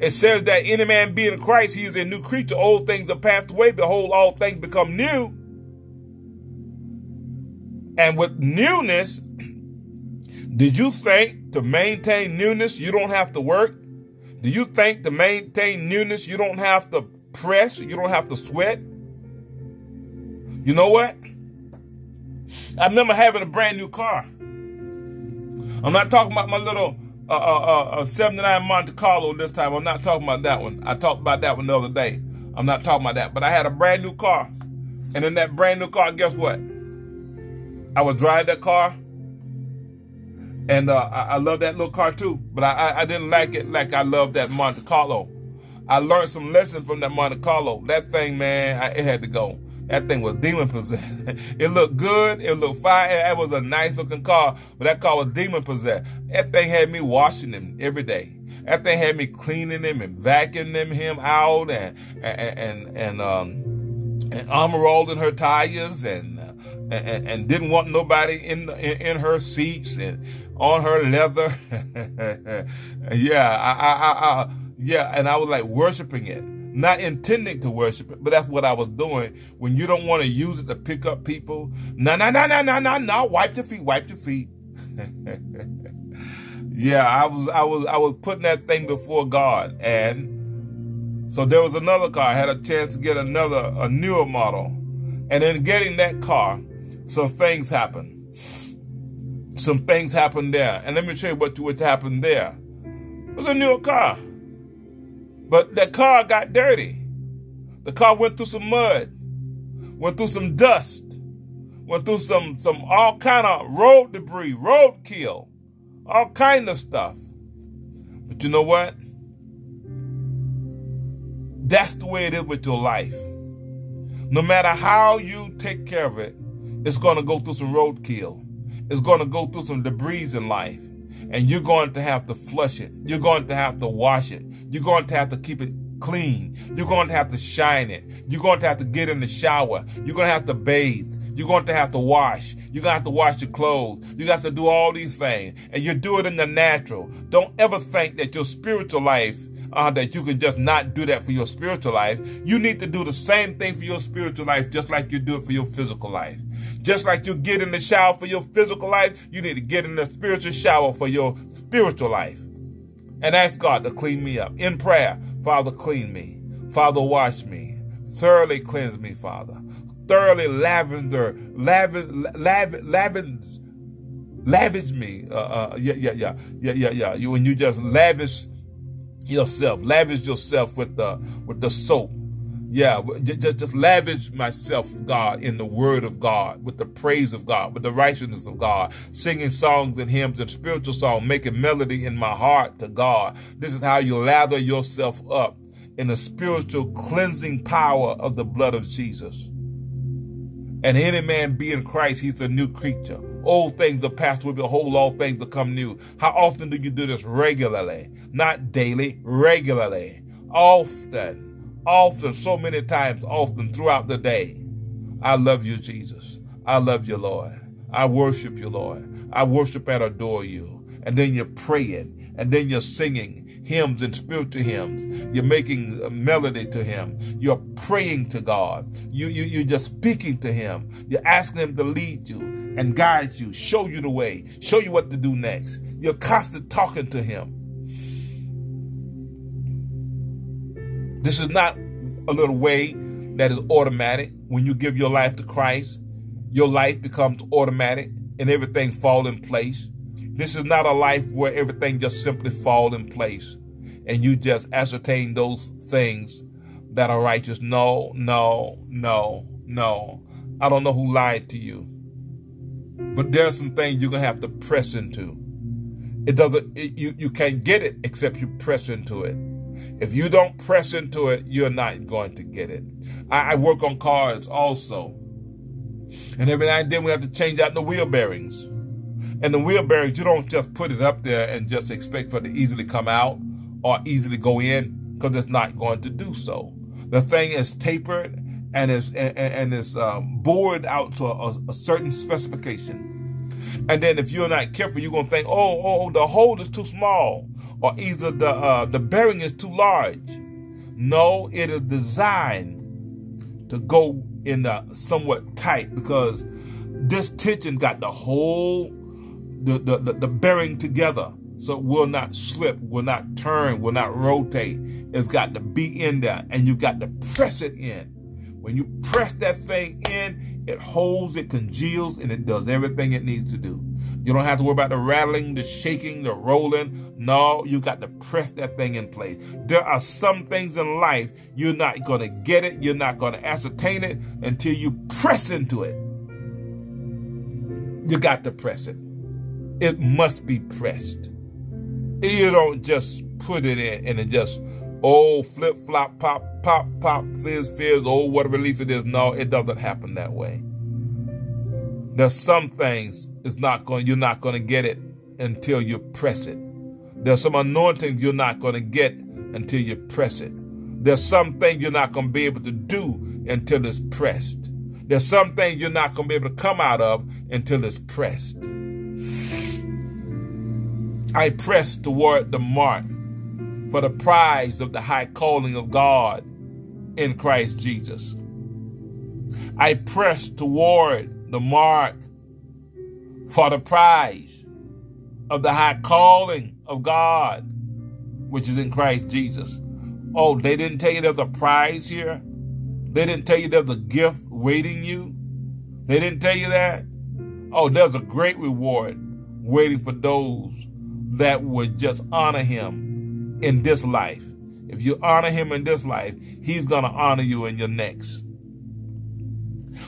It says that any man being in Christ, he is a new creature. Old things are passed away. Behold, all things become new. And with newness, did you think to maintain newness, you don't have to work? Do you think to maintain newness, you don't have to press, you don't have to sweat? You know what? I remember having a brand new car. I'm not talking about my little uh, uh, uh, 79 Monte Carlo this time. I'm not talking about that one. I talked about that one the other day. I'm not talking about that. But I had a brand new car. And in that brand new car, guess what? I was driving that car. And uh, I, I love that little car too. But I, I, didn't like it like I love that Monte Carlo. I learned some lessons from that Monte Carlo. That thing, man, I, it had to go. That thing was demon possessed. it looked good. It looked fine. It was a nice looking car, but that car was demon possessed. That thing had me washing him every day. That thing had me cleaning him and vacuuming him out and and and, and um and armor rolling her tires and, and and didn't want nobody in, in in her seats and on her leather. yeah, I, I, I, yeah, and I was like worshiping it not intending to worship it, but that's what I was doing. When you don't want to use it to pick up people, no, no, no, no, no, no, no, wipe your feet, wipe your feet. yeah, I was, I was, I was putting that thing before God, and so there was another car. I had a chance to get another, a newer model, and in getting that car, some things happened. Some things happened there, and let me show you what what happened there. It was a new car. But that car got dirty. The car went through some mud, went through some dust, went through some some all kind of road debris, roadkill, all kind of stuff. But you know what? That's the way it is with your life. No matter how you take care of it, it's going to go through some roadkill. It's going to go through some debris in life and you're going to have to flush it. You're going to have to wash it. You're going to have to keep it clean. You're going to have to shine it. You're going to have to get in the shower. You're going to have to bathe. You're going to have to wash. You're going to have to wash your clothes. You got to do all these things. And you do it in the natural. Don't ever think that your spiritual life uh, that you can just not do that for your spiritual life. You need to do the same thing for your spiritual life, just like you do it for your physical life. Just like you get in the shower for your physical life, you need to get in the spiritual shower for your spiritual life. And ask God to clean me up. In prayer, Father, clean me. Father, wash me. Thoroughly cleanse me, Father. Thoroughly lavender, lavish, lavish, lavish, me. Uh, uh, yeah, yeah, yeah, yeah, yeah, yeah. You when you just lavish yourself, lavish yourself with the with the soap. Yeah, just, just lavish myself, God, in the word of God, with the praise of God, with the righteousness of God, singing songs and hymns and spiritual songs, making melody in my heart to God. This is how you lather yourself up in the spiritual cleansing power of the blood of Jesus. And any man be in Christ, he's a new creature. Old things are passed away, behold, all things become new. How often do you do this? Regularly. Not daily, regularly. Often. Often, so many times, often throughout the day. I love you, Jesus. I love you, Lord. I worship you, Lord. I worship and adore you. And then you're praying, and then you're singing hymns and spiritual hymns. You're making a melody to Him. You're praying to God. You, you, you're just speaking to Him. You're asking Him to lead you and guide you, show you the way, show you what to do next. You're constantly talking to Him. This is not a little way that is automatic. When you give your life to Christ, your life becomes automatic and everything fall in place. This is not a life where everything just simply fall in place and you just ascertain those things that are righteous. No, no, no, no. I don't know who lied to you. But there are some things you're to have to press into. It doesn't, it, you, you can't get it except you press into it. If you don't press into it, you're not going to get it. I, I work on cars also. And every now and then we have to change out the wheel bearings. And the wheel bearings, you don't just put it up there and just expect for it to easily come out or easily go in because it's not going to do so. The thing is tapered and is and, and is um, bored out to a, a, certain specification. And then if you're not careful, you're gonna think, oh, oh, the hole is too small, or either the uh, the bearing is too large. No, it is designed to go in the somewhat tight because this tension got the whole the, the, the, the bearing together. So it will not slip, will not turn, will not rotate. It's got to be in there and you've got to press it in. When you press that thing in, it holds, it congeals, and it does everything it needs to do. You don't have to worry about the rattling, the shaking, the rolling. No, you got to press that thing in place. There are some things in life you're not going to get it, you're not going to ascertain it until you press into it. You got to press it. It must be pressed. You don't just put it in and it just, oh, flip, flop, pop, pop, pop, fizz, fizz, oh, what a relief it is. No, it doesn't happen that way. There's some things it's not going, you're not going to get it until you press it. There's some anointings you're not going to get until you press it. There's some things you're not going to be able to do until it's pressed. There's some things you're not going to be able to come out of until it's pressed. I press toward the mark for the prize of the high calling of God in Christ Jesus. I press toward the mark for the prize of the high calling of God, which is in Christ Jesus. Oh, they didn't tell you there's a prize here? They didn't tell you there's a gift waiting you? They didn't tell you that? Oh, there's a great reward waiting for those that would just honor him in this life. If you honor him in this life, he's going to honor you in your next.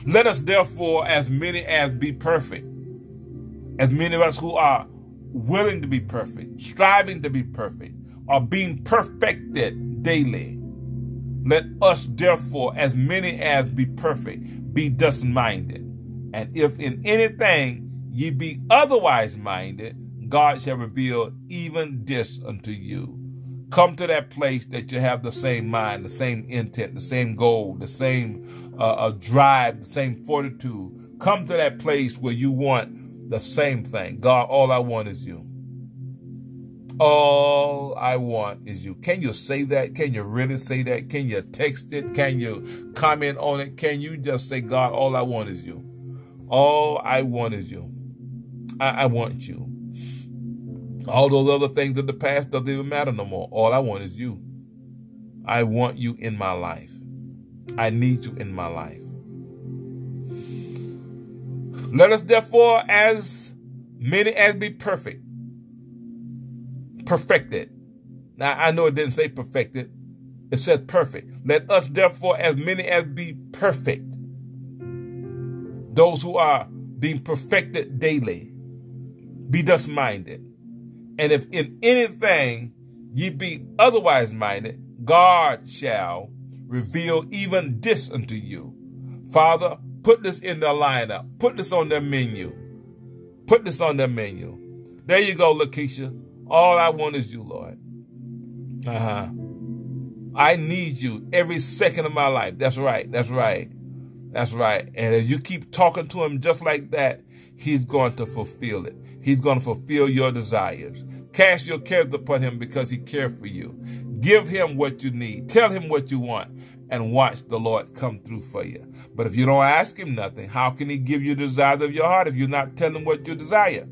Let us therefore, as many as be perfect, as many of us who are willing to be perfect, striving to be perfect, are being perfected daily. Let us therefore, as many as be perfect, be thus minded. And if in anything ye be otherwise minded, God shall reveal even this unto you. Come to that place that you have the same mind, the same intent, the same goal, the same uh, uh, drive, the same fortitude. Come to that place where you want the same thing. God, all I want is you. All I want is you. Can you say that? Can you really say that? Can you text it? Can you comment on it? Can you just say, God, all I want is you? All I want is you. I, I want you. All those other things in the past doesn't even matter no more. All I want is you. I want you in my life. I need you in my life. Let us therefore, as many as be perfect, perfected. Now I know it didn't say perfected. It said perfect. Let us therefore, as many as be perfect, those who are being perfected daily, be thus minded. And if in anything ye be otherwise minded, God shall reveal even this unto you. Father, put this in their lineup. Put this on their menu. Put this on their menu. There you go, Lakeisha. All I want is you, Lord. Uh huh. I need you every second of my life. That's right. That's right. That's right. And as you keep talking to him just like that, He's going to fulfill it. He's going to fulfill your desires. Cast your cares upon him because he cares for you. Give him what you need. Tell him what you want and watch the Lord come through for you. But if you don't ask him nothing, how can he give you the desires of your heart if you're not telling what you desire?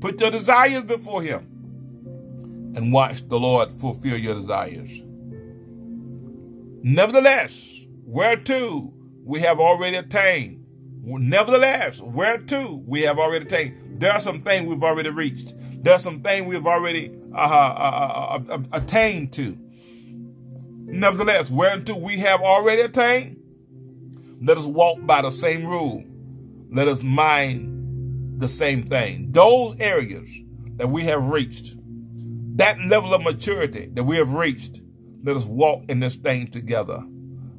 Put your desires before him and watch the Lord fulfill your desires. Nevertheless, whereto we have already attained. Nevertheless, whereto we have already attained. There are some things we've already reached. There are some things we've already uh, uh, uh, attained to. Nevertheless, whereunto we have already attained, let us walk by the same rule. Let us mind the same thing. Those areas that we have reached, that level of maturity that we have reached, let us walk in this thing together.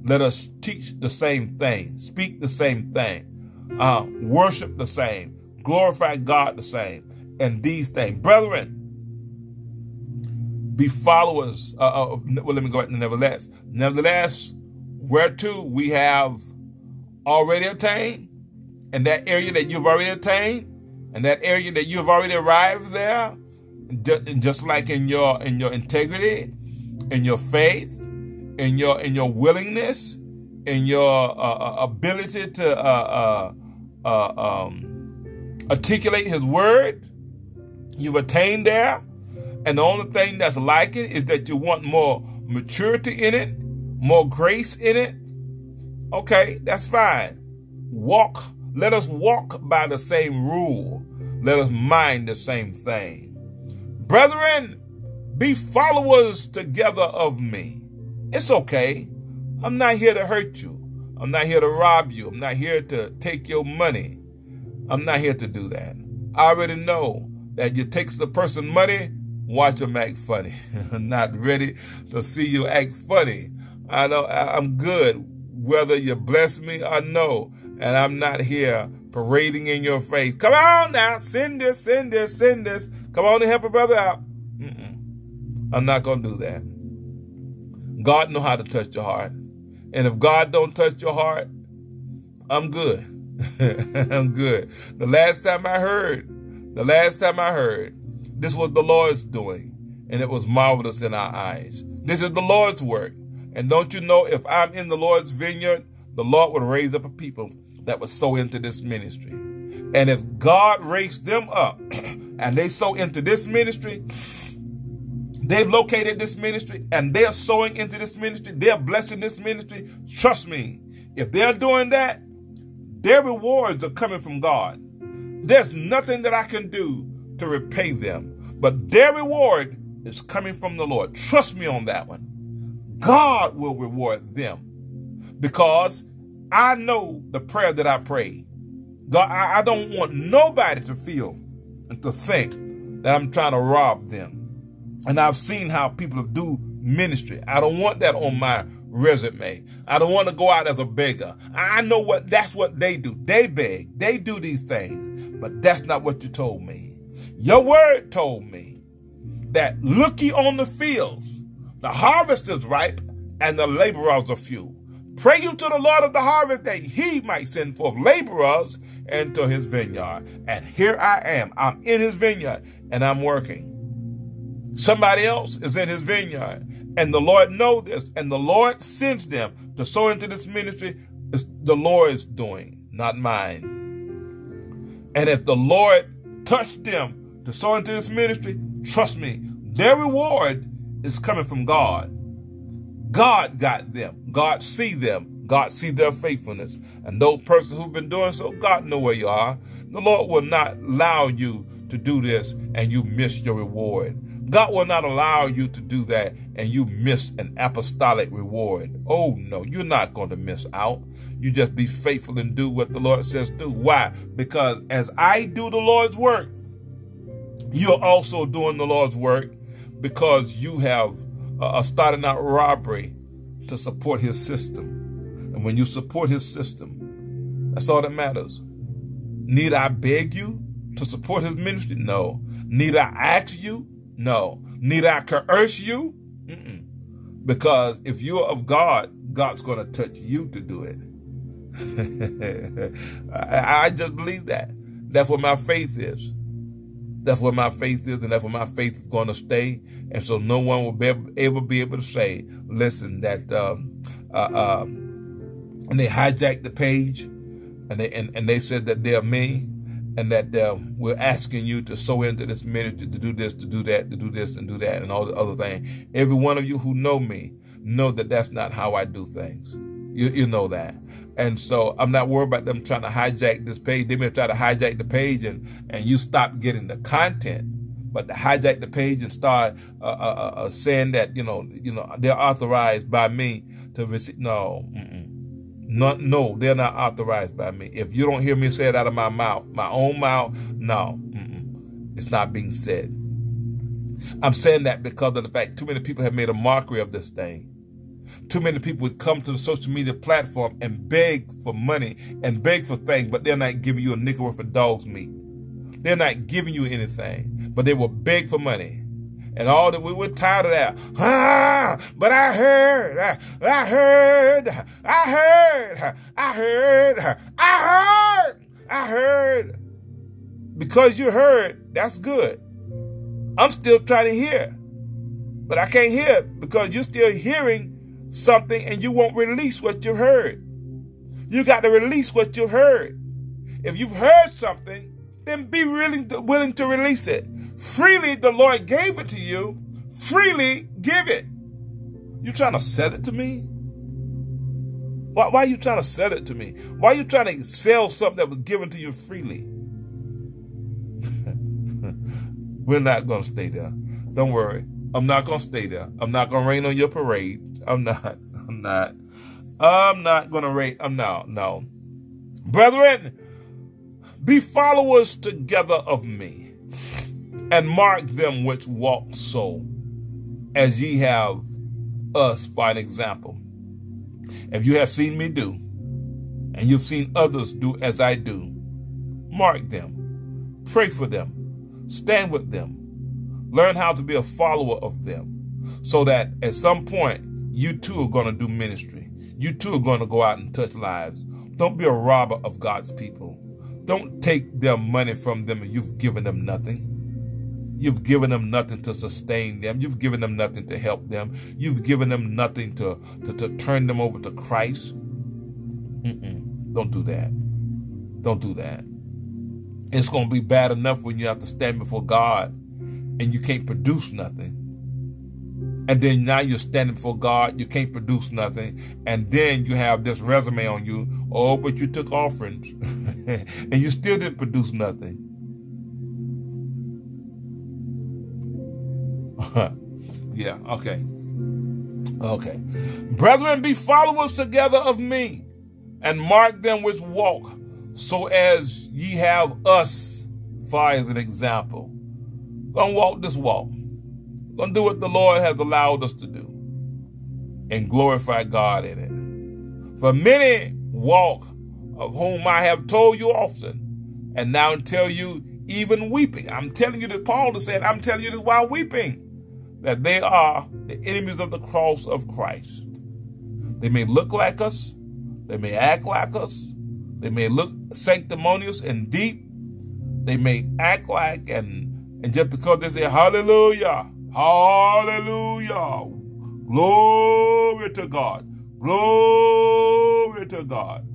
Let us teach the same thing, speak the same thing, uh, worship the same, glorify God the same, and these things. Brethren, be followers. Uh, of, well, let me go ahead and nevertheless. Nevertheless, whereto we have already attained, and that area that you've already attained, and that area that you've already arrived there, just like in your in your integrity, in your faith, in your in your willingness, in your uh, uh ability to uh, uh, uh, um, articulate His word, you've attained there and the only thing that's like it is that you want more maturity in it, more grace in it. Okay, that's fine. Walk, let us walk by the same rule. Let us mind the same thing. Brethren, be followers together of me. It's okay. I'm not here to hurt you. I'm not here to rob you. I'm not here to take your money. I'm not here to do that. I already know that you takes the person money, watch them act funny. Not ready to see you act funny. I know I'm good whether you bless me or no. And I'm not here parading in your face. Come on now, send this, send this, send this. Come on and help a brother out. Mm-mm. I'm not going to do that. God know how to touch your heart. And if God don't touch your heart, I'm good. I'm good. The last time I heard, the last time I heard this was the Lord's doing, and it was marvelous in our eyes. This is the Lord's work. And don't you know, if I'm in the Lord's vineyard, the Lord would raise up a people that would sow into this ministry. And if God raised them up and they sow into this ministry, they've located this ministry and they're sowing into this ministry, they're blessing this ministry. Trust me, if they're doing that, their rewards are coming from God. There's nothing that I can do to repay them, but their reward is coming from the Lord. Trust me on that one. God will reward them because I know the prayer that I pray. God, I, I don't want nobody to feel and to think that I'm trying to rob them. And I've seen how people do ministry. I don't want that on my resume. I don't want to go out as a beggar. I know what that's what they do. They beg. They do these things. But that's not what you told me. Your word told me that look ye on the fields, the harvest is ripe, and the laborers are few. Pray you to the Lord of the harvest that he might send forth laborers into his vineyard. And here I am. I'm in his vineyard and I'm working. Somebody else is in his vineyard. And the Lord knows this. And the Lord sends them to sow into this ministry. It's the Lord's doing, not mine. And if the Lord touched them to sow into this ministry, trust me, their reward is coming from God. God got them. God see them. God see their faithfulness. And those persons who've been doing so, God know where you are. The Lord will not allow you to do this and you miss your reward. God will not allow you to do that and you miss an apostolic reward. Oh no, you're not going to miss out. You just be faithful and do what the Lord says do. Why? Because as I do the Lord's work, you're also doing the Lord's work because you have uh, started out robbery to support his system. And when you support his system, that's all that matters. Need I beg you to support his ministry? No. Need I ask you? No. Need I coerce you? Mm-mm. Because if you're of God, God's going to touch you to do it. I, I just believe that. That's what my faith is. That's what my faith is, and that's what my faith is going to stay. And so no one will be able, ever be able to say, listen, that um, uh, um, and they hijacked the page and they and, and they said that they're me and that uh, we're asking you to sow into this ministry to do this, to do that, to do this, and do that, and all the other things. Every one of you who know me know that that's not how I do things. You, you know that. And so I'm not worried about them trying to hijack this page. They may try to hijack the page and, and you stop getting the content. But to hijack the page and start uh, uh, uh, uh saying that, you know, you know, they're authorized by me to receive. No, no, no, they're not authorized by me. If you don't hear me say it out of my mouth, my own mouth, no, it's not being said. I'm saying that because of the fact too many people have made a mockery of this thing. Too many people would come to the social media platform and beg for money and beg for things, but they're not giving you a nickel worth of dog's meat. They're not giving you anything, but they will beg for money. And all that we were tired of that. Ah, but I heard, I, heard, I heard, I heard, I heard, I heard. Because you heard, that's good. I'm still trying to hear. But I can't hear because you're still hearing something and you won't release what you heard. You got to release what you heard. If you've heard something, then be to, willing to release it. Freely the Lord gave it to you. Freely give it. You trying to sell it to me? Why, why are you trying to sell it to me? Why are you trying to sell something that was given to you freely? We're not going to stay there. Don't worry. I'm not going to stay there. I'm not going to rain on your parade. I'm not. I'm not. I'm not going to rate. I'm no, no. Brethren, be followers together of me, and mark them which walk so, as ye have us for an example. If you have seen me do, and you've seen others do as I do, mark them, pray for them, stand with them, learn how to be a follower of them, so that at some point you too are going to do ministry. You too are going to go out and touch lives. Don't be a robber of God's people. Don't take their money from them and you've given them nothing. You've given them nothing to sustain them. You've given them nothing to help them. You've given them nothing to, to, to turn them over to Christ. Mm-mm. Don't do that. Don't do that. It's going to be bad enough when you have to stand before God and you can't produce nothing and then now you're standing before God, you can't produce nothing, and then you have this resume on you. Oh, but you took offerings, and you still didn't produce nothing. Yeah, okay. Okay. Brethren, be followers together of me, and mark them which walk, so as ye have us for an example. Gonna walk this walk. Gonna do what the Lord has allowed us to do and glorify God in it. For many walk, of whom I have told you often, and now tell you even weeping. I'm telling you this, Paul is saying, I'm telling you this while weeping, that they are the enemies of the cross of Christ. They may look like us, they may act like us, they may look sanctimonious and deep, they may act like and and just because they say hallelujah, Hallelujah. Glory to God. Glory to God.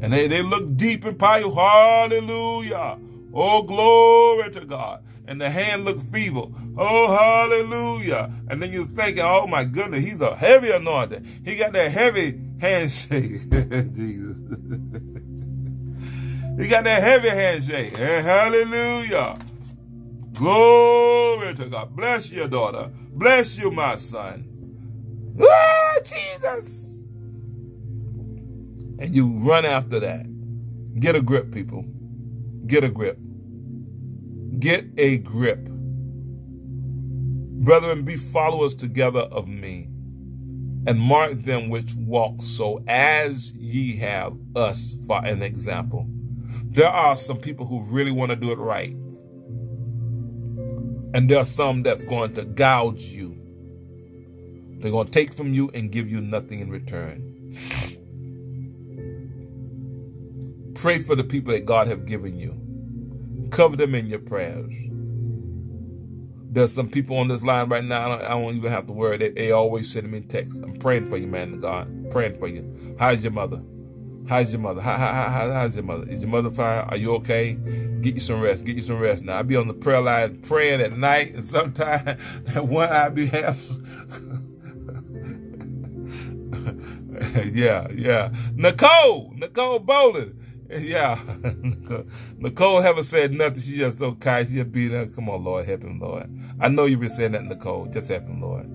And they, they look deep and pious. Hallelujah. Oh, glory to God. And the hand look feeble. Oh, hallelujah. And then you're thinking, oh my goodness, he's a heavy anointing. He got that heavy handshake. Jesus. he got that heavy handshake. Hallelujah. Glory to God. Bless your daughter. Bless you, my son. Ah, Jesus. And you run after that. Get a grip, people. Get a grip. Get a grip. Brethren, be followers together of me, and mark them which walk so as ye have us for an example. There are some people who really want to do it right. And there are some that's going to gouge you. They're going to take from you and give you nothing in return. Pray for the people that God have given you. Cover them in your prayers. There's some people on this line right now. I don't, I don't even have to worry. They, they always send me texts. I'm praying for you, man of God. Praying for you. How's your mother? How's your mother? How, how, how, how's your mother? Is your mother fine? Are you okay? Get you some rest. Get you some rest. Now, I be on the prayer line praying at night, and sometimes at one I be half. yeah, yeah. Nicole, Nicole Bowling. Yeah, Nicole haven't said nothing. She just so kind. She just being there. Come on, Lord, help him, Lord. I know you've been saying that, Nicole. Just help him, Lord.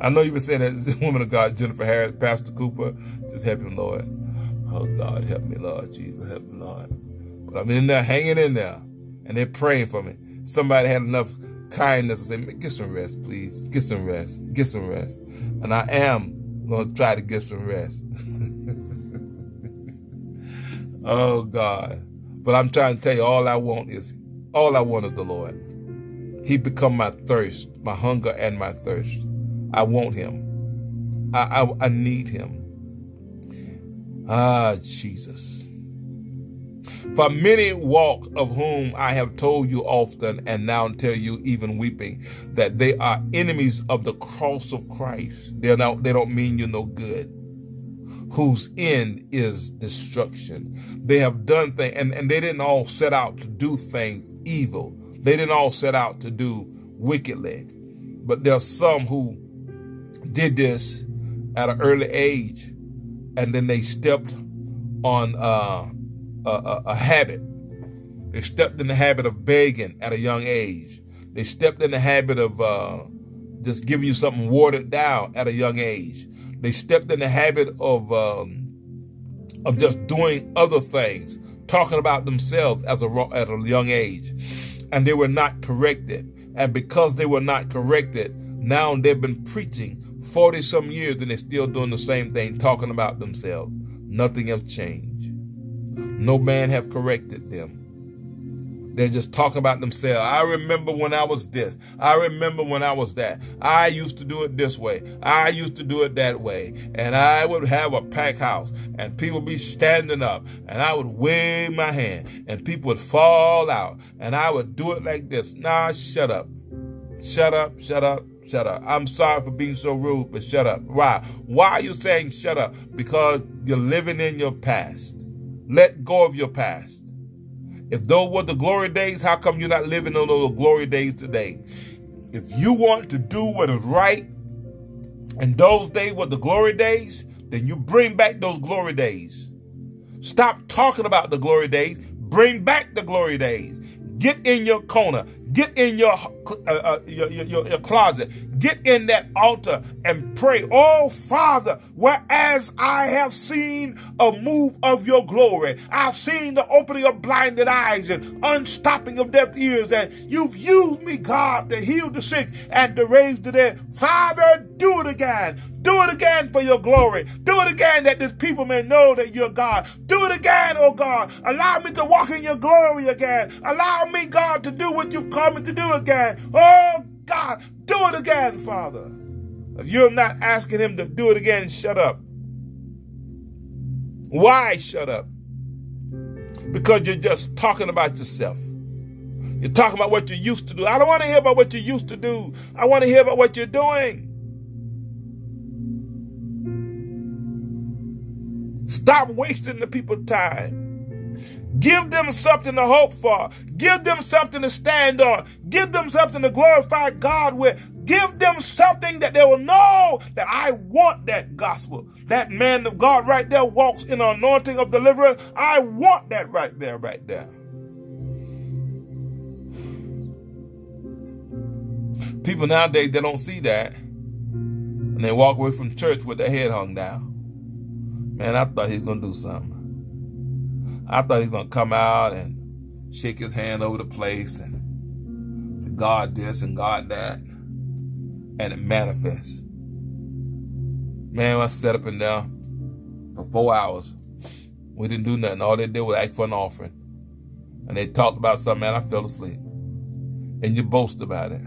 I know you've been saying that, woman of God, Jennifer Harris, Pastor Cooper. Just help him, Lord. Oh, God, help me, Lord. Jesus, help me, Lord. But I'm in there, hanging in there, and they're praying for me. Somebody had enough kindness to say, get some rest, please. Get some rest. Get some rest. And I am going to try to get some rest. oh, God. But I'm trying to tell you, all I want is, all I want is the Lord. He become my thirst, my hunger and my thirst. I want him. I, I, I need him. Ah, Jesus. For many walk of whom I have told you often, and now tell you even weeping, that they are enemies of the cross of Christ. They're not, they don't mean you no good. Whose end is destruction. They have done things, and, and they didn't all set out to do things evil. They didn't all set out to do wickedly. But there are some who did this at an early age and then they stepped on uh, a, a, a habit. They stepped in the habit of begging at a young age. They stepped in the habit of uh, just giving you something watered down at a young age. They stepped in the habit of um, of just doing other things, talking about themselves as a at a young age, and they were not corrected. And because they were not corrected, now they've been preaching 40 some years and they're still doing the same thing, talking about themselves. Nothing has changed. No man have corrected them. They're just talking about themselves. I remember when I was this. I remember when I was that. I used to do it this way. I used to do it that way. And I would have a pack house and people be standing up and I would wave my hand and people would fall out and I would do it like this. Nah, shut up. Shut up, shut up, Shut up. I'm sorry for being so rude, but shut up. Why? Why are you saying shut up? Because you're living in your past. Let go of your past. If those were the glory days, how come you're not living on those glory days today? If you want to do what is right, and those days were the glory days, then you bring back those glory days. Stop talking about the glory days. Bring back the glory days. Get in your corner. Get in your, uh, uh, your, your, your, closet. Get in that altar and pray. Oh, Father, whereas I have seen a move of your glory, I've seen the opening of blinded eyes and unstopping of deaf ears, and you've used me, God, to heal the sick and to raise the dead. Father, do it again. Do it again for your glory. Do it again that this people may know that you're God. Do it again, oh God. Allow me to walk in your glory again. Allow me, God, to do what you've called me to do again. Oh God, do it again, Father. If you're not asking him to do it again, shut up. Why shut up? Because you're just talking about yourself. You're talking about what you used to do. I don't want to hear about what you used to do. I want to hear about what you're doing. Stop wasting the people's time. Give them something to hope for. Give them something to stand on. Give them something to glorify God with. Give them something that they will know that I want that gospel. That man of God right there walks in anointing of deliverance. I want that right there, right there. People nowadays, they don't see that. And they walk away from church with their head hung down. Man, I thought he was going to do something. I thought he was going to come out and shake his hand over the place and God this and God that. And it manifests. Man, I sat up and down for four hours. We didn't do nothing. All they did was ask for an offering. And they talked about something, and I fell asleep. And you boast about it.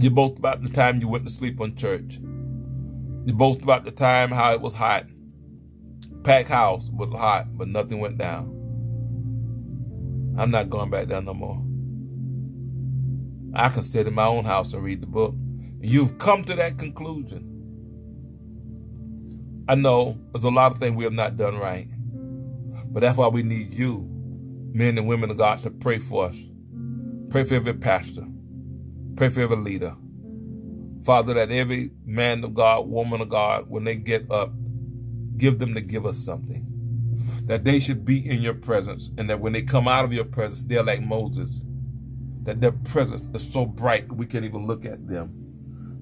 You boast about the time you went to sleep on church. You boast about the time how it was hot. Packed house was hot, but nothing went down. I'm not going back there no more. I can sit in my own house and read the book. You've come to that conclusion. I know there's a lot of things we have not done right. But that's why we need you, men and women of God, to pray for us. Pray for every pastor. Pray for every leader. Father, that every man of God, woman of God, when they get up, give them to give us something. That they should be in your presence, and that when they come out of your presence, they're like Moses. That their presence is so bright we can't even look at them.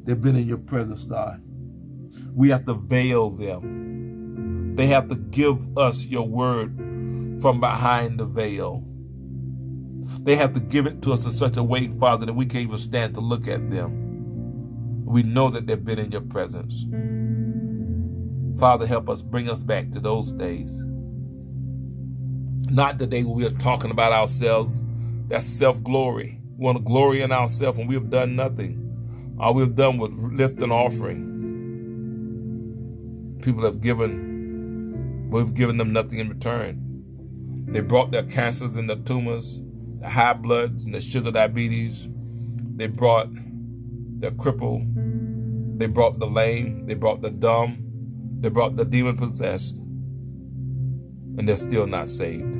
They've been in your presence, God. We have to veil them. They have to give us your word from behind the veil. They have to give it to us in such a way, Father, that we can't even stand to look at them. We know that they've been in your presence. Father, help us bring us back to those days. Not the day we are talking about ourselves. That's self glory. We want to glory in ourselves when we have done nothing. All we have done was lift an offering. People have given, we've given them nothing in return. They brought their cancers and their tumors, the high bloods and the sugar diabetes. They brought the crippled. They brought the lame. They brought the dumb. They brought the demon possessed. And they're still not saved.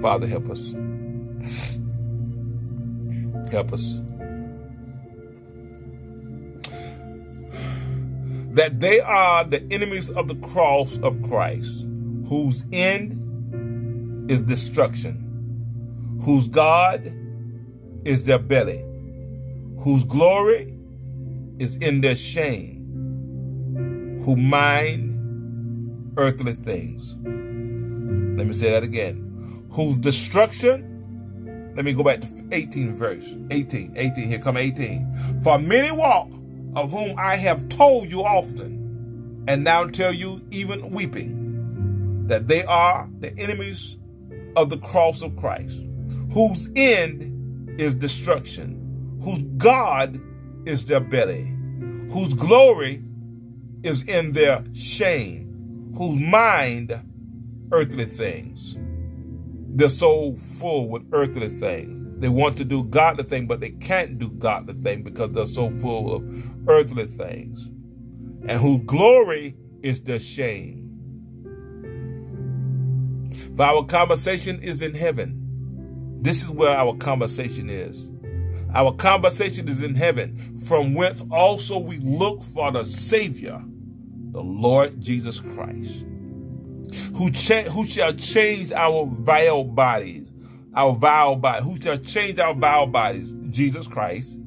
Father, help us. Help us. that they are the enemies of the cross of Christ, whose end is destruction, whose God is their belly, whose glory is in their shame, who mind earthly things. Let me say that again. Whose destruction, let me go back to 18 verse, 18, 18, here come 18. For many walk of whom I have told you often, and now tell you even weeping, that they are the enemies of the cross of Christ, whose end is destruction, whose God is their belly, whose glory is in their shame, whose mind earthly things. They're so full with earthly things. They want to do godly things, but they can't do godly things because they're so full of earthly things, and whose glory is the shame. For our conversation is in heaven. This is where our conversation is. Our conversation is in heaven, from whence also we look for the Savior, the Lord Jesus Christ, who, cha- who shall change our vile bodies, our vile body, who shall change our vile bodies, Jesus Christ,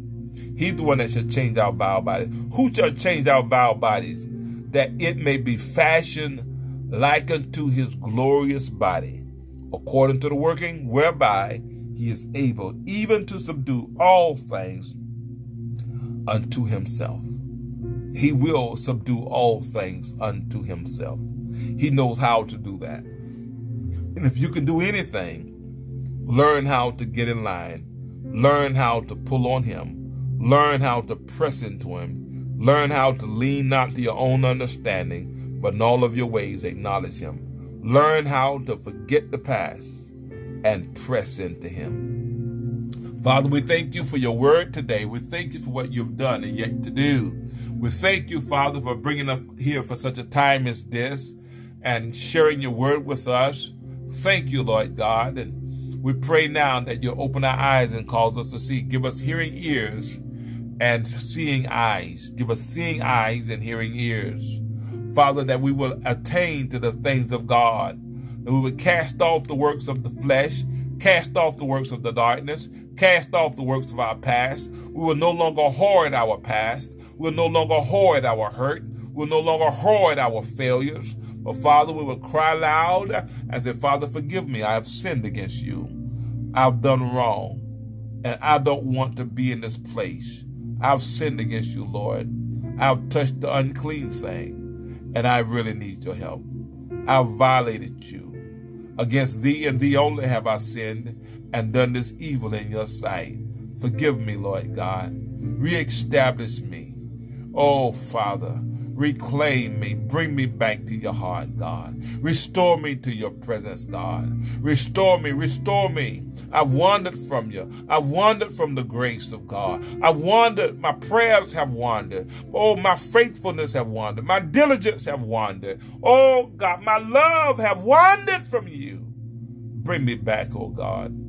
He's the one that shall change our vile bodies. Who shall change our vile bodies? That it may be fashioned like unto his glorious body, according to the working whereby he is able even to subdue all things unto himself. He will subdue all things unto himself. He knows how to do that. And if you can do anything, learn how to get in line, learn how to pull on him, Learn how to press into Him. Learn how to lean not to your own understanding, but in all of your ways acknowledge Him. Learn how to forget the past and press into Him. Father, we thank you for your word today. We thank you for what you've done and yet to do. We thank you, Father, for bringing us here for such a time as this and sharing your word with us. Thank you, Lord God. And we pray now that you'll open our eyes and cause us to see. Give us hearing ears and seeing eyes. Give us seeing eyes and hearing ears. Father, that we will attain to the things of God, that we will cast off the works of the flesh, cast off the works of the darkness, cast off the works of our past. We will no longer hoard our past. We will no longer hoard our hurt. We will no longer hoard our failures. But Father, we will cry loud and say, Father, forgive me. I have sinned against you. I've done wrong. And I don't want to be in this place. I've sinned against you, Lord. I've touched the unclean thing, and I really need your help. I've violated you. Against thee and thee only have I sinned and done this evil in your sight. Forgive me, Lord God. Reestablish me. Oh, Father, Reclaim me. Bring me back to your heart, God. Restore me to your presence, God. Restore me. Restore me. I've wandered from you. I've wandered from the grace of God. I've wandered. My prayers have wandered. Oh, my faithfulness have wandered. My diligence have wandered. Oh, God, my love have wandered from you. Bring me back, oh God.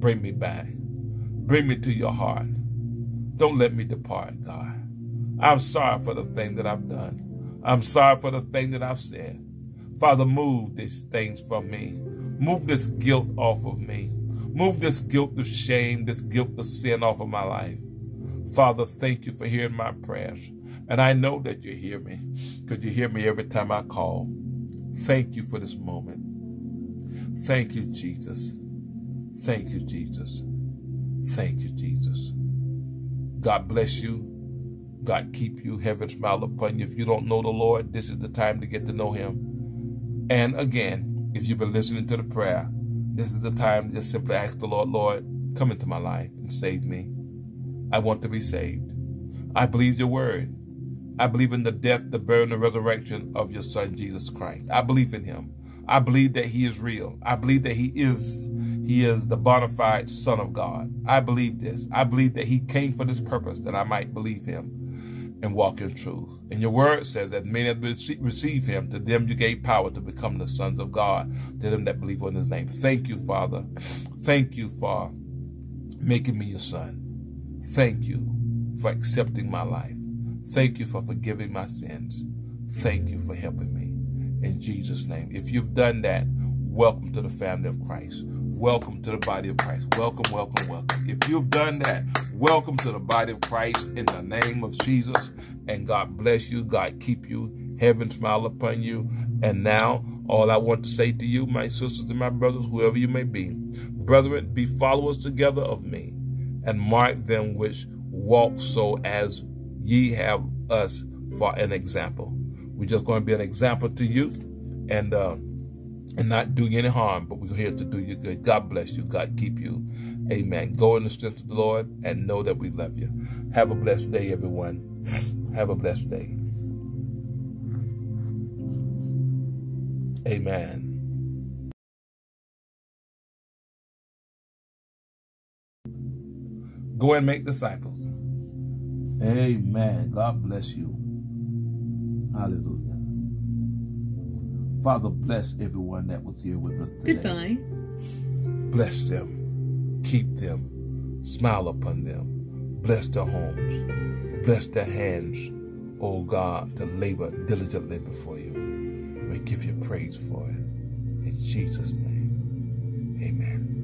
Bring me back. Bring me to your heart. Don't let me depart, God. I'm sorry for the thing that I've done. I'm sorry for the thing that I've said. Father, move these things from me. Move this guilt off of me. Move this guilt of shame, this guilt of sin off of my life. Father, thank you for hearing my prayers. And I know that you hear me because you hear me every time I call. Thank you for this moment. Thank you, Jesus. Thank you, Jesus. Thank you, Jesus. God bless you. God keep you. Heaven smile upon you. If you don't know the Lord, this is the time to get to know him. And again, if you've been listening to the prayer, this is the time to just simply ask the Lord, Lord, come into my life and save me. I want to be saved. I believe your word. I believe in the death, the burial, and the resurrection of your son, Jesus Christ. I believe in him. I believe that he is real. I believe that he is he is the bona fide son of God. I believe this. I believe that he came for this purpose that I might believe him and walk in truth. And your word says that many have received him, to them you gave power to become the sons of God, to them that believe on his name. Thank you, Father. Thank you for making me your son. Thank you for accepting my life. Thank you for forgiving my sins. Thank you for helping me in Jesus' name. If you've done that, welcome to the family of Christ. Welcome to the body of Christ. Welcome, welcome, welcome. If you've done that, welcome to the body of Christ in the name of Jesus. And God bless you. God keep you. Heaven smile upon you. And now, all I want to say to you, my sisters and my brothers, whoever you may be, brethren, be followers together of me, and mark them which walk so as ye have us for an example. We're just going to be an example to you and uh, and not do you any harm, but we're here to do you good. God bless you. God keep you. Amen. Go in the strength of the Lord and know that we love you. Have a blessed day, everyone. Have a blessed day. Amen. Go and make disciples. Amen. God bless you. Hallelujah. Father, bless everyone that was here with us today. Goodbye. Bless them. Keep them. Smile upon them. Bless their homes. Bless their hands, O oh God, to labor diligently before you. We give you praise for it. In Jesus' name, amen.